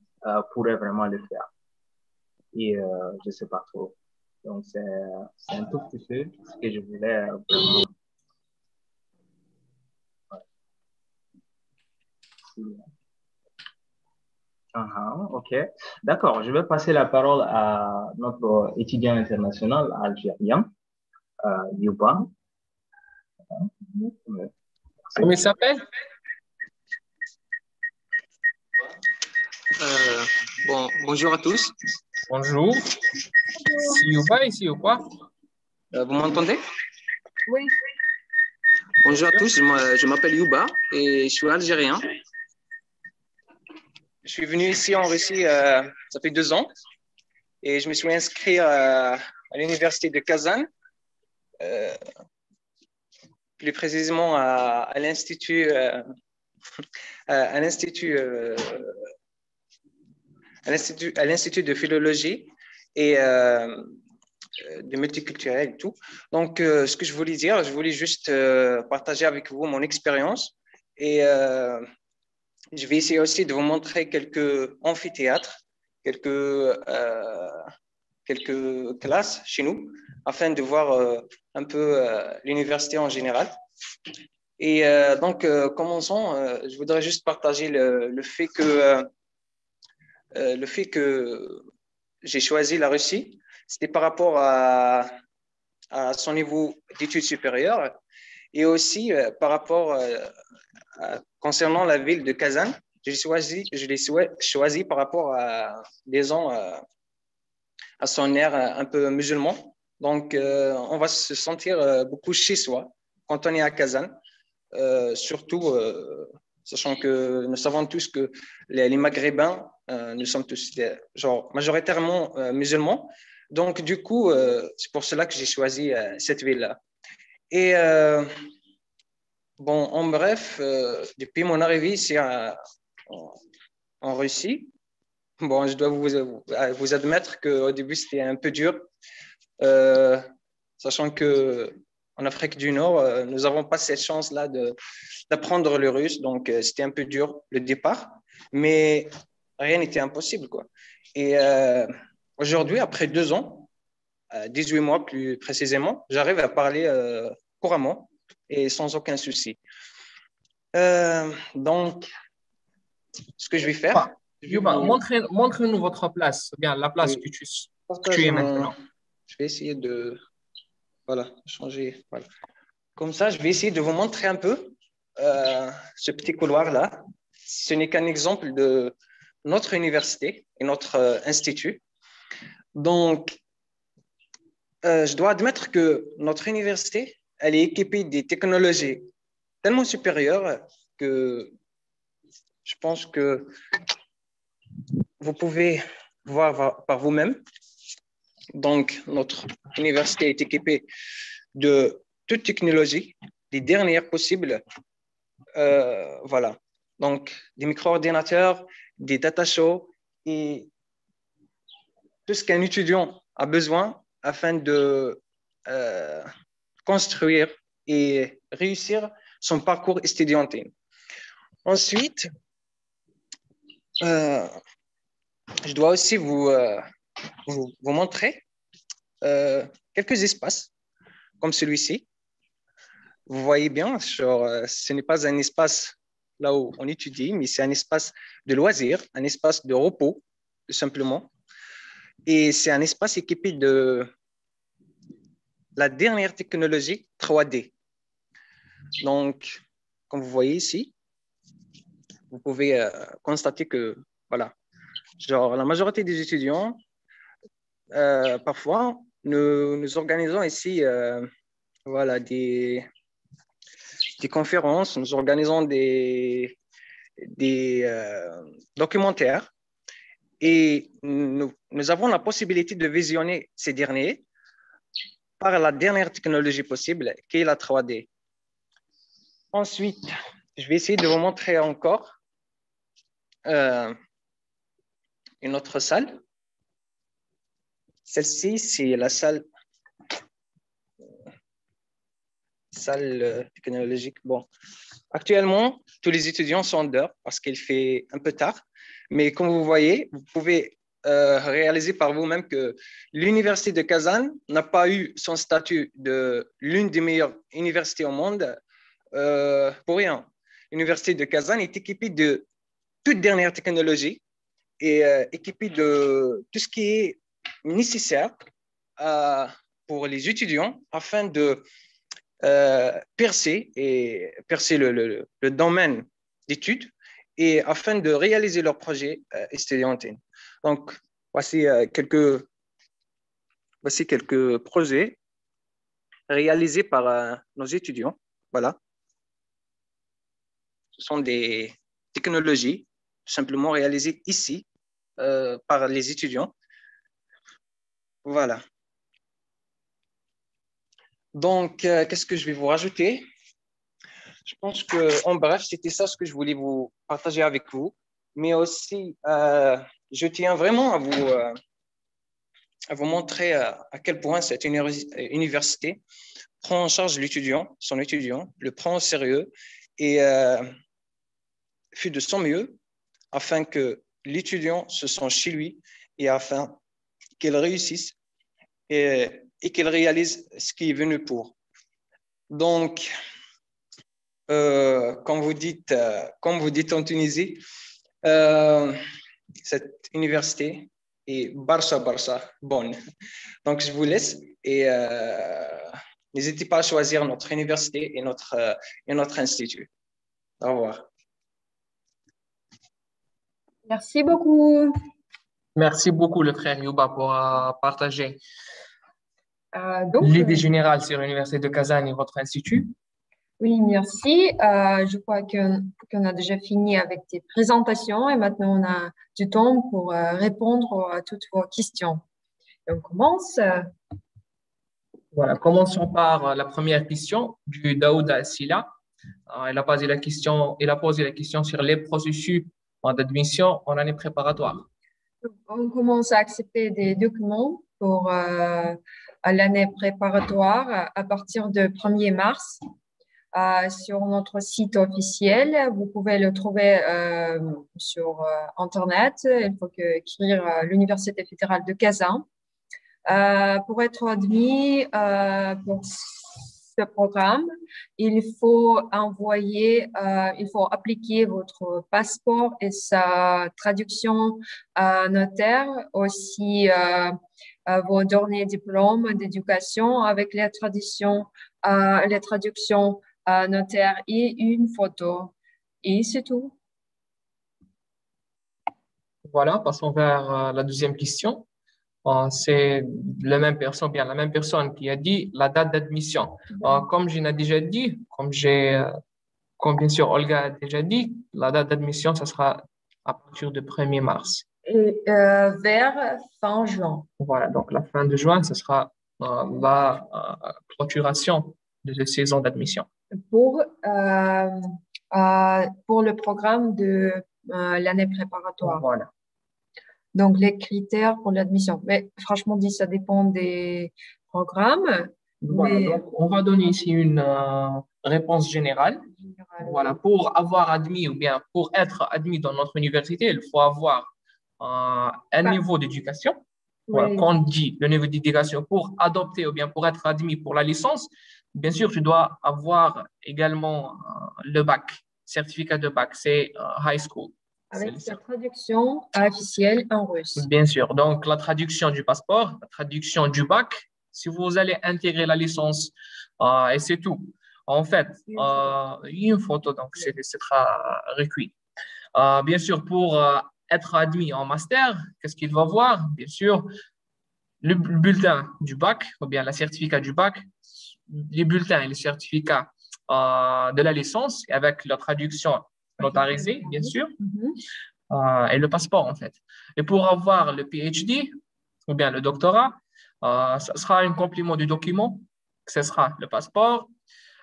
pourrait vraiment le faire. Et je sais pas trop. Donc, c'est, un tout petit peu ce que je voulais vraiment. Uh ok, d'accord. Je vais passer la parole à notre étudiant international algérien, euh, Yuba. Comment il s'appelle? Euh, bon, Bonjour à tous. Bonjour. C'est Yuba ici ou quoi? Euh, Vous m'entendez? Oui. Bonjour à tous, je m'appelle Yuba et je suis algérien. Je suis venu ici en Russie, euh, ça fait deux ans, et je me suis inscrit à, à l'université de Kazan, euh, plus précisément à, <laughs> l'institut, euh, à l'institut, euh, à l'institut, de philologie et euh, de multiculturel et tout. Donc, ce que je voulais dire, je voulais juste partager avec vous mon expérience et je vais essayer aussi de vous montrer quelques amphithéâtres, quelques, euh, quelques classes chez nous, afin de voir euh, un peu euh, l'université en général. Et donc, commençons. je voudrais juste partager le, le fait que le que j'ai choisi la Russie, c'était par rapport à, à son niveau d'études supérieures et aussi par rapport concernant la ville de Kazan, je l'ai choisi, je choisi par rapport à, disons, à, à son air un peu musulman. Donc, euh, on va se sentir euh, beaucoup chez soi quand on est à Kazan, euh, surtout sachant que nous savons tous que les, Maghrébins, nous sommes tous genre, majoritairement musulmans. Donc, du coup, c'est pour cela que j'ai choisi cette ville-là. Et Bon, en bref, euh, depuis mon arrivée ici en, Russie, bon, je dois vous, vous admettre qu'au début, c'était un peu dur, euh, sachant que en Afrique du Nord, nous n'avons pas cette chance-là d'apprendre le russe. Donc, c'était un peu dur le départ. Mais rien n'était impossible. Quoi. Et aujourd'hui, après deux ans, 18 mois plus précisément, j'arrive à parler couramment et sans aucun souci. donc, ce que je vais faire. montre-nous votre place, bien la place que tu, tu es maintenant. Je vais essayer de voilà, changer. Comme ça, je vais essayer de vous montrer un peu euh, ce petit couloir-là. Ce n'est qu'un exemple de notre université et notre euh, institut. Donc, euh, je dois admettre que notre université, elle est équipée des technologies tellement supérieures que je pense que vous pouvez voir par vous-même. Donc, notre université est équipée de toute technologie, des dernières possibles. Euh, voilà. Donc, des micro-ordinateurs, des data shows et tout ce qu'un étudiant a besoin afin de euh, construire et réussir son parcours étudiantin. Ensuite, euh, je dois aussi vous, euh, montrer euh, quelques espaces comme celui-ci. Vous voyez bien, ce n'est pas un espace là où on étudie, mais c'est un espace de loisirs, un espace de repos, tout simplement. Et c'est un espace équipé de la dernière technologie 3D. Donc, comme vous voyez ici, vous pouvez euh, constater que, voilà, genre, la majorité des étudiants, euh, parfois, nous, nous, organisons ici, euh, voilà, des, des conférences, nous organisons des, des documentaires et nous, nous avons la possibilité de visionner ces derniers par la dernière technologie possible, qui est la 3D. Ensuite, je vais essayer de vous montrer encore euh, une autre salle. Celle-ci, c'est la salle, salle euh, technologique. Bon, actuellement, tous les étudiants sont dehors parce qu'il fait un peu tard. Mais comme vous voyez, vous pouvez euh, réaliser par vous-même que l'université de Kazan n'a pas eu son statut de l'une des meilleures universités au monde pour rien. L'université de Kazan est équipée de toute dernière technologie et euh, équipée de tout ce qui est nécessaire euh, pour les étudiants afin de euh, percer et percer le, domaine d'études et afin de réaliser leurs projets étudiantins. Donc, voici quelques, voici quelques projets réalisés par nos étudiants. Voilà. Ce sont des technologies simplement réalisé ici euh, par les étudiants. Voilà. Donc, euh, qu'est-ce que je vais vous rajouter? Je pense que, en bref, c'était ça ce que je voulais vous partager avec vous. Mais aussi, euh, je tiens vraiment à vous, vous montrer à, quel point cette université prend en charge l'étudiant, son étudiant, le prend au sérieux et fait de son mieux afin que l'étudiant se sente chez lui et afin qu'il réussisse et, qu'il réalise ce qui est venu pour. Donc, euh, comme, vous dites, euh, comme vous dites en Tunisie, euh, cette université est Barça Barça bonne. Donc, je vous laisse et n'hésitez pas à choisir notre université et notre, et notre institut. Au revoir. Merci beaucoup. Merci beaucoup, le frère Yuba, pour euh, partager euh, l'idée euh, générale sur l'Université de Kazan et votre institut. Oui, merci. je crois qu'on a déjà fini avec tes présentations et maintenant on a du temps pour répondre à toutes vos questions. on commence. Voilà, commençons par la première question du Daouda Silla. Elle a posé la question, a posé la question sur les processus d'admission en année préparatoire. On commence à accepter des documents pour euh, l'année préparatoire à partir du 1er mars sur notre site officiel. Vous pouvez le trouver sur Internet. Il faut que, écrire l'Université fédérale de Kazan. pour être admis pour ce programme, il faut envoyer, euh, il faut appliquer votre passeport et sa traduction euh, notaire, aussi euh, vos derniers diplômes d'éducation avec les traductions notaires et une photo. Et c'est tout. Voilà, passons vers la deuxième question. Euh, c'est la même personne, bien la même personne qui a dit la date d'admission. Euh, comme je l'ai déjà dit, comme j'ai, euh, comme bien sûr Olga a déjà dit, la date d'admission, ça sera à partir du 1er mars. Et vers fin juin. Voilà, donc la fin de juin, ce sera la clôturation de la saison d'admission. Pour, pour le programme de l'année préparatoire. Voilà. Donc, les critères pour l'admission. Mais franchement dit, ça dépend des programmes. on va donner ici une euh, réponse générale. Voilà, pour avoir admis ou bien pour être admis dans notre université, il faut avoir euh, un niveau d'éducation. Voilà, quand on dit le niveau d'éducation pour adopter ou bien pour être admis pour la licence, bien sûr, tu dois avoir également euh, le bac, certificat de bac, c'est high school. Avec la traduction officielle en russe. Bien sûr. Donc, la traduction du passeport, la traduction du bac, si vous allez intégrer la licence, euh, et c'est tout. En fait, euh, une photo, donc c'est recueilli. Euh, bien sûr, pour être admis en master, qu'est-ce qu'il va voir? Bien sûr, le bulletin du bac, ou bien le certificat du bac, les bulletins et les certificats de la licence, avec la traduction notarisé, bien sûr, mhm. euh, et le passeport, en fait. Et pour avoir le PhD, ou bien le doctorat, euh, ce sera un complément du document. Ce sera le passeport,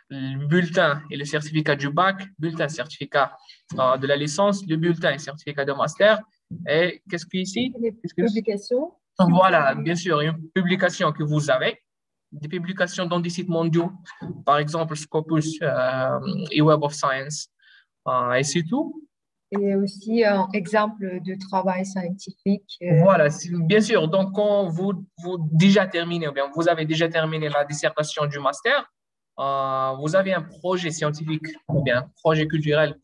le bulletin et le certificat du bac, bulletin, certificat euh, de la licence, le bulletin et certificat de master. Et qu'est-ce qu'il y a ici Les publications? Voilà, bien sûr, une publication que vous avez, des publications dans des sites mondiaux, par exemple Scopus et Web of Science, ah, et c'est tout. Et aussi un exemple de travail scientifique. Euh, voilà, bien sûr. Donc, quand vous, vous déjà terminé, ou bien vous avez déjà terminé la dissertation du master, euh, vous avez un projet scientifique ou bien un projet culturel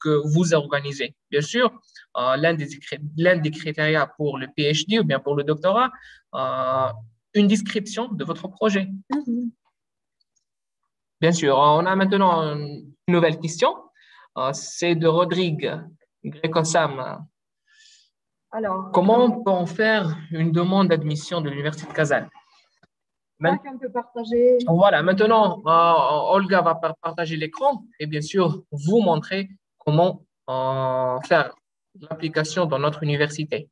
que, vous organisez. Bien sûr, euh, l'un des, des critères pour le PhD ou bien pour le doctorat, une description de votre projet. Mm-hmm. Bien sûr, on a maintenant une nouvelle question. Euh, c'est de Rodrigue Greco-Sam. Alors, comment peut-on faire une demande d'admission de l'Université de Kazan peut partager. Voilà, maintenant, euh, Olga va partager l'écran et bien sûr, vous montrer comment euh, faire l'application dans notre université.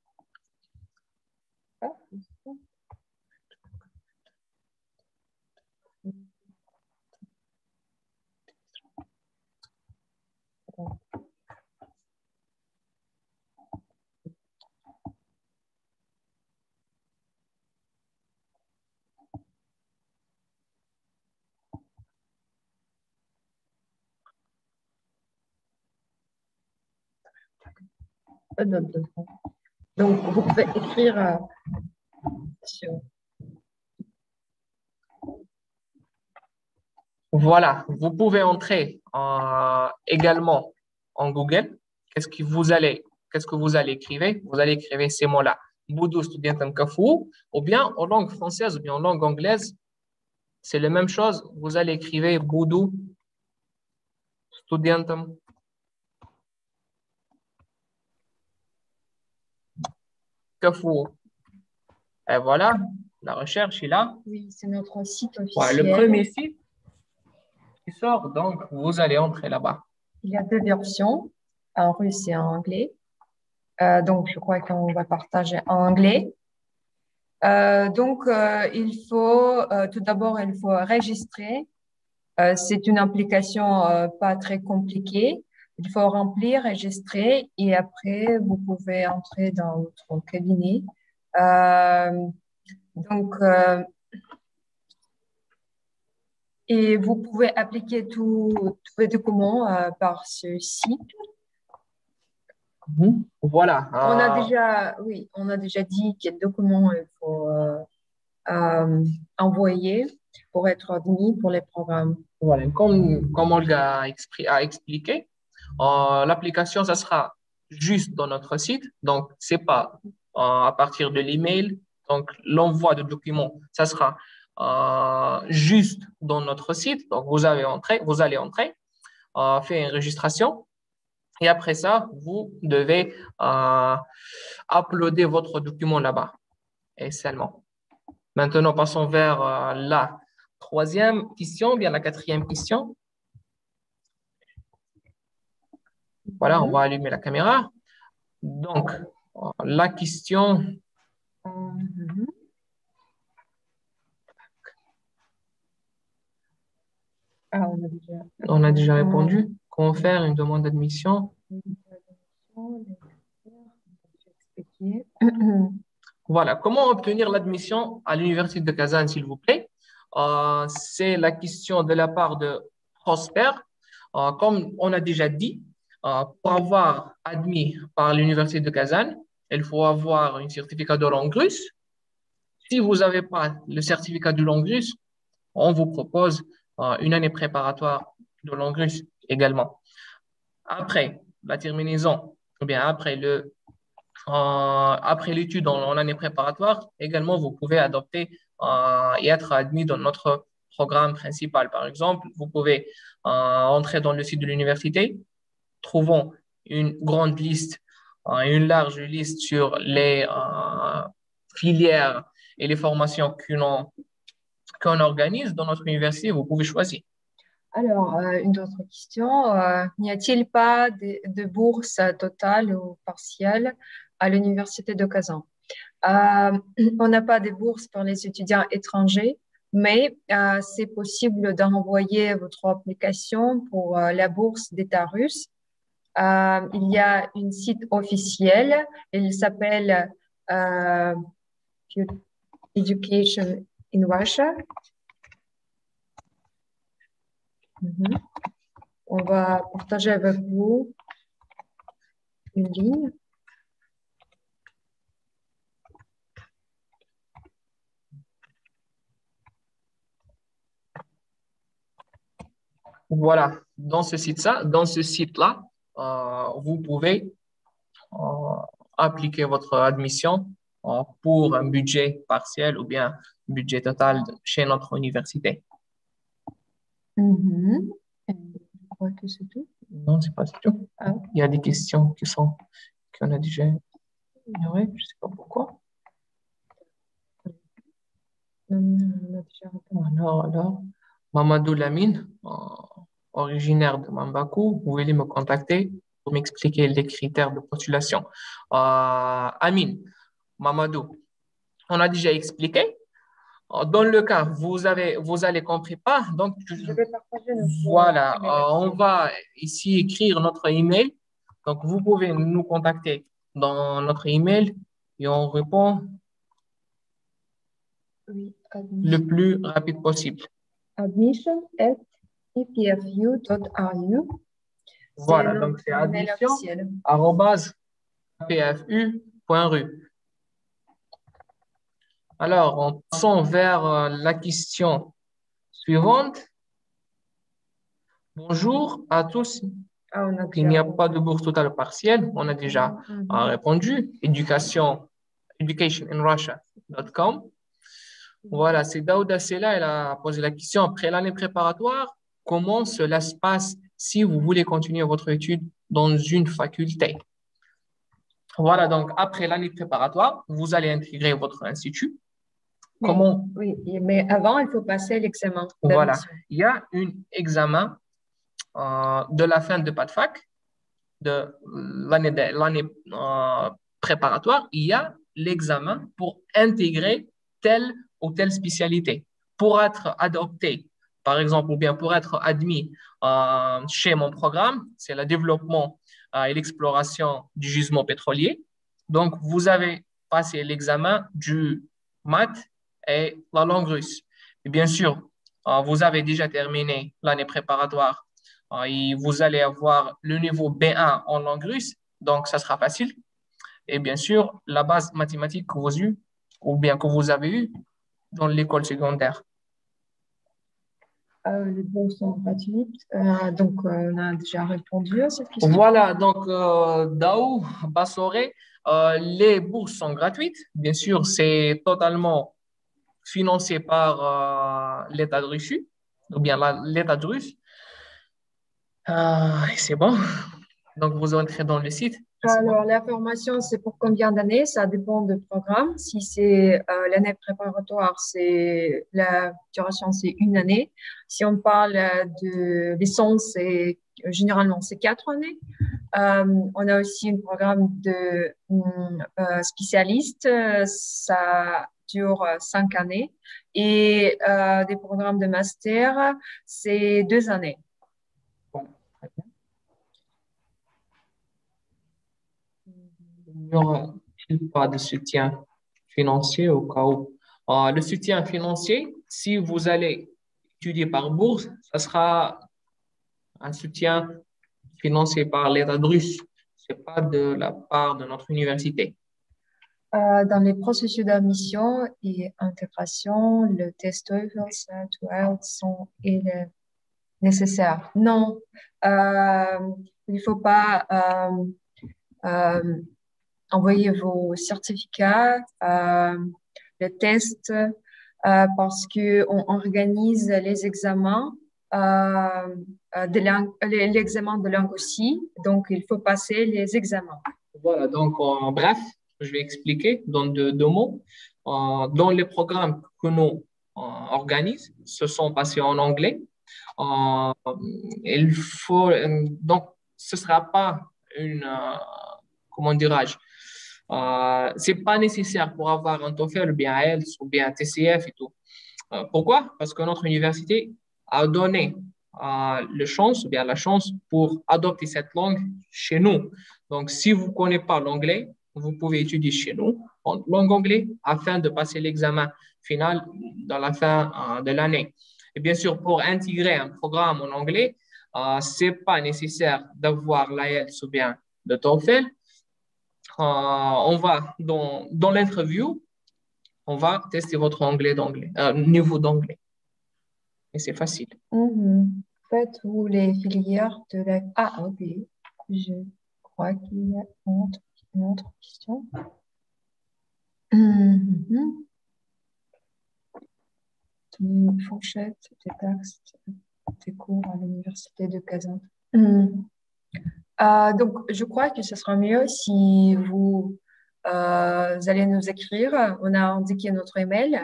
Donc, vous pouvez écrire euh, Voilà, vous pouvez entrer également en Google. Qu'est-ce que vous allez, écrire? Vous allez écrire ces mots-là. Boudou Studentum Kafou, ou bien en langue française ou bien en langue anglaise, c'est la même chose. Vous allez écrire Boudou Studentum Et voilà, la recherche est là. Oui, c'est notre site officiel. le premier site qui sort, donc vous allez entrer là-bas. Il y a deux versions, en russe et en anglais. Euh, donc, je crois qu'on va partager en anglais. Euh, donc, euh, il faut, tout d'abord, il faut enregistrer. c'est une application pas très compliquée. Il faut remplir, enregistrer et après, vous pouvez entrer dans votre cabinet. Euh, donc, euh, et vous pouvez appliquer tous les documents par ce site. Mhm. Voilà. On a déjà, oui, on a déjà dit quels documents il faut envoyer pour être admis pour les programmes. Voilà, comme, comme Olga a expliqué, l'application, ça sera juste dans notre site. Donc, c'est pas à partir de l'email. Donc, l'envoi de documents, ça sera euh, juste dans notre site. Donc, vous, avez entré, vous allez entrer, euh, faire une registration. Et après ça, vous devez euh, uploader votre document là-bas. Et seulement. Maintenant, passons vers euh, la troisième question, bien la quatrième question. Voilà, on va allumer la caméra. Donc, la question. Ah, on, a déjà... on a déjà répondu. Comment faire une demande d'admission? Voilà, comment obtenir l'admission à l'Université de Kazan, s'il vous plaît? Euh, C'est la question de la part de Prosper. Euh, comme on a déjà dit, pour avoir admis par l'Université de Kazan, il faut avoir un certificat de langue russe. Si vous n'avez pas le certificat de langue russe, on vous propose euh, une année préparatoire de langue russe également. Après la terminaison, ou bien après le euh, après l'étude en, année préparatoire, également, vous pouvez adopter et être admis dans notre programme principal. Par exemple, vous pouvez entrer dans le site de l'université, trouvons une grande liste, euh, une large liste sur les euh, filières et les formations qu'on organise dans notre université, vous pouvez choisir. Alors, euh, une autre question. N'y a-t-il pas de, de, bourse totale ou partielle à l'Université de Kazan? On n'a pas de bourse pour les étudiants étrangers, mais c'est possible d'envoyer votre application pour la bourse d'État russe euh, il y a un site officiel, il s'appelle euh, Education in Russia. Mhm. On va partager avec vous une ligne. Voilà, dans ce site-là, dans ce site-là, vous pouvez euh, appliquer votre admission euh, pour un budget partiel ou bien budget total chez notre université. Mm-hmm. Je crois que c'est tout. Non, c'est pas tout. Ah. Il y a des questions qui sont qu'on a déjà ignorées, je ne sais pas pourquoi. Alors, alors, Mamadou Lamine, originaire de Mambakou, vous pouvez me contacter pour m'expliquer les critères de postulation. Euh, Amine, Mamadou, on a déjà expliqué. Dans le cas, vous avez, vous allez compris pas, donc je vais partager voilà, euh, on va ici écrire notre email. Donc vous pouvez nous contacter dans notre email et on répond le plus rapide possible. Admission epfu.ru. Voilà, donc c'est admission.pfu.ru. Alors, en passant vers euh, la question suivante. Bonjour à tous. Ah, Il n'y a pas de bourse totale partielle. On a déjà Mhm. euh, répondu. Éducation, educationinrussia.com. Voilà, c'est Daouda Sela, elle a posé la question après l'année préparatoire comment cela se passe si vous voulez continuer votre étude dans une faculté? Voilà, donc après l'année préparatoire, vous allez intégrer votre institut. Comment? Oui, mais avant, il faut passer l'examen. Voilà, il y a un examen euh, de la fin de PADFAC, de l'année de- l'année euh, préparatoire, il y a l'examen pour intégrer telle ou telle spécialité. Pour être adopté, par exemple, ou bien pour être admis euh, chez mon programme, c'est le développement euh, et l'exploration du gisement pétrolier. Donc, vous avez passé l'examen du maths et la langue russe. Bien sûr, vous avez déjà terminé l'année préparatoire et vous allez avoir le niveau B1 en langue russe, donc ça sera facile. Et bien sûr, la base mathématique que vous avez ou bien que vous avez eu dans l'école secondaire. Euh, les bourses sont gratuites. Euh, donc, euh, on a déjà répondu à cette question. Voilà, donc, Daou Bassoré, les bourses sont gratuites. Bien sûr, c'est totalement financé par l'État de Russie, ou bien l'État de Russie. c'est bon. Donc, vous entrez dans le site. Alors, la formation, c'est pour combien d'années? Ça dépend du programme. Si c'est euh, l'année préparatoire, c'est la duration, c'est une année. Si on parle de licence, c'est généralement c'est quatre années. Euh, on a aussi un programme de euh, spécialiste, ça dure cinq années. Et des programmes de master, c'est deux années. N'y aura-t-il pas de soutien financier au cas où euh, Le soutien financier, si vous allez étudier par bourse, ça sera un soutien financé par l'État russe. Ce n'est pas de la part de notre université. Euh, dans les processus d'admission et intégration, le test TOEFL, sont nécessaires. Non, euh, il ne faut pas envoyez vos certificats, euh, les tests, euh, parce qu'on organise les examens, euh, de l'examen de langue aussi. Donc, il faut passer les examens. Voilà, donc en bref, je vais expliquer dans deux, mots. dans les programmes que nous organisons, ce sont passés en anglais. il faut, donc, ce ne sera pas une, comment dirais-je, euh, c'est pas nécessaire pour avoir un TOEFL bien IELTS ou bien TCF et tout. Euh, pourquoi? Parce que notre université a donné euh, le chance, bien la chance pour adopter cette langue chez nous. Donc, si vous ne connaissez pas l'anglais, vous pouvez étudier chez nous en langue anglaise afin de passer l'examen final dans la fin euh, de l'année. Et bien sûr, pour intégrer un programme en anglais, ce n'est pas nécessaire d'avoir l'IELTS ou bien le TOEFL, on va dans, dans l'interview, on va tester votre anglais d'anglais, euh, niveau d'anglais. Et c'est facile. Mm-hmm. Faites-vous les filières de la... Ah, ok. Je crois qu'il y a une autre, question. Mmh. Fourchette des taxes des cours à l'université de Kazan. Mm. Euh, donc, je crois que ce sera mieux si vous, euh, allez nous écrire. On a indiqué notre email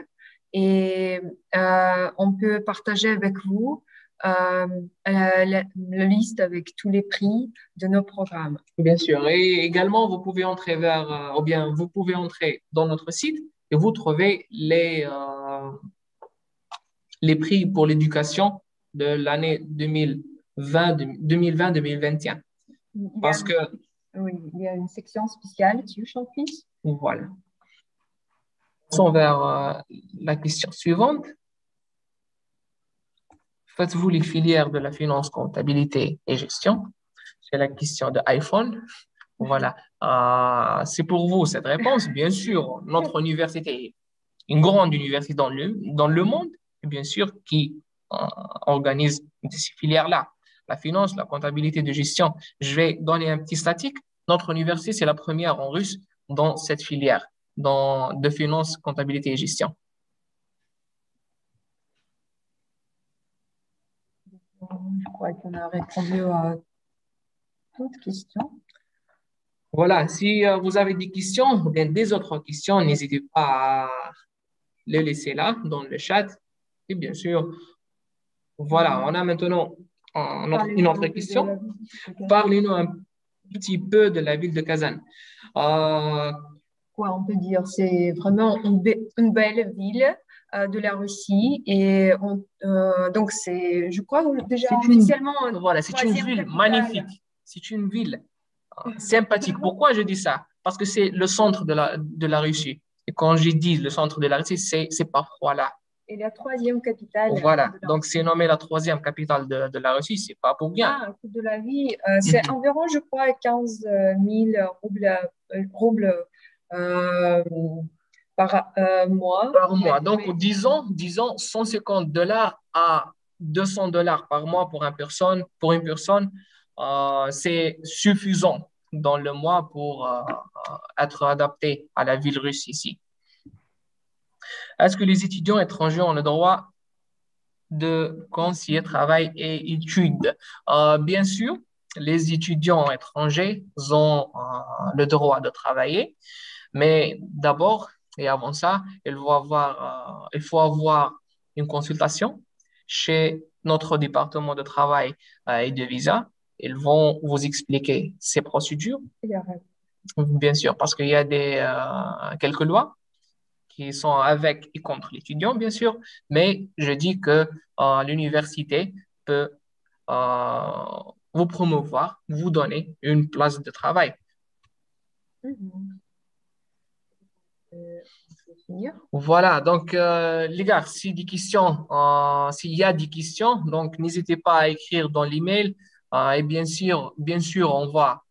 et euh, on peut partager avec vous la, liste avec tous les prix de nos programmes. Bien sûr. Et également, vous pouvez entrer vers, ou bien vous pouvez entrer dans notre site et vous trouvez les, les prix pour l'éducation de l'année 2020-2021. Parce que. Oui, il y a une section spéciale dessus, fils Voilà. Passons vers euh, la question suivante. Faites-vous les filières de la finance, comptabilité et gestion? C'est la question de iPhone. Voilà. Euh, c'est pour vous cette réponse. Bien sûr, notre université une grande université dans le, dans le monde, bien sûr, qui euh, organise ces filières-là la finance, la comptabilité de gestion. Je vais donner un petit statique. Notre université, c'est la première en russe dans cette filière dans, de finance, comptabilité et gestion. Je crois qu'on a répondu à toutes questions. Voilà, si euh, vous avez des questions ou bien des autres questions, n'hésitez pas à les laisser là dans le chat. Et bien sûr, voilà, on a maintenant une autre question. Parlez-nous un petit peu de la ville de Kazan. Euh, Quoi on peut dire? C'est vraiment une, belle ville euh, de la Russie. Et euh, donc, c'est, je crois, déjà officiellement. voilà, c'est une ville magnifique. C'est une ville sympathique. Pourquoi je dis ça? Parce que c'est le centre de la, de la Russie. Et quand je dis le centre de la Russie, c'est, c'est pas froid là. Et la troisième capitale. Voilà, donc c'est nommé la troisième capitale de, de la Russie, c'est pas pour rien. Ah, coût de la vie, euh, c'est Mhm. environ, je crois, 15 000 roubles, euh, roubles euh, par euh, mois. par mois. Donc, Oui. disons, disons 150 dollars à 200 dollars par mois pour une personne, pour une personne, c'est suffisant dans le mois pour être adapté à la ville russe ici. Est-ce que les étudiants étrangers ont le droit de concilier travail et études? Euh, bien sûr, les étudiants étrangers ont euh, le droit de travailler, mais d'abord, et avant ça, il faut avoir, euh, il faut avoir une consultation chez notre département de travail et de visa. Ils vont vous expliquer ces procédures, bien sûr, parce qu'il y a des, quelques lois qui sont avec et contre l'étudiant, bien sûr, mais je dis que euh, l'université peut euh, vous promouvoir, vous donner une place de travail. Voilà, donc euh, les gars, si des questions, s'il y a des questions, donc n'hésitez pas à écrire dans l'email et bien sûr, bien sûr, on va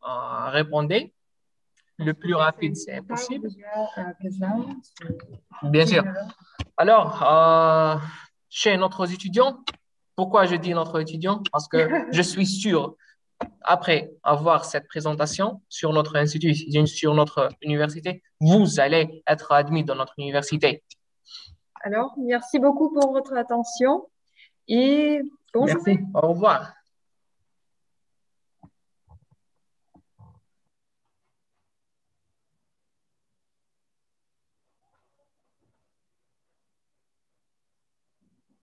répondre le plus rapide c'est possible? Euh, Bien sûr. Alors, euh, chez notre étudiant, pourquoi je dis notre étudiant? Parce que <laughs> je suis sûr, après avoir cette présentation sur notre institut, sur notre université, vous allez être admis dans notre université. Alors, merci beaucoup pour votre attention et bonjour. Merci. Au revoir.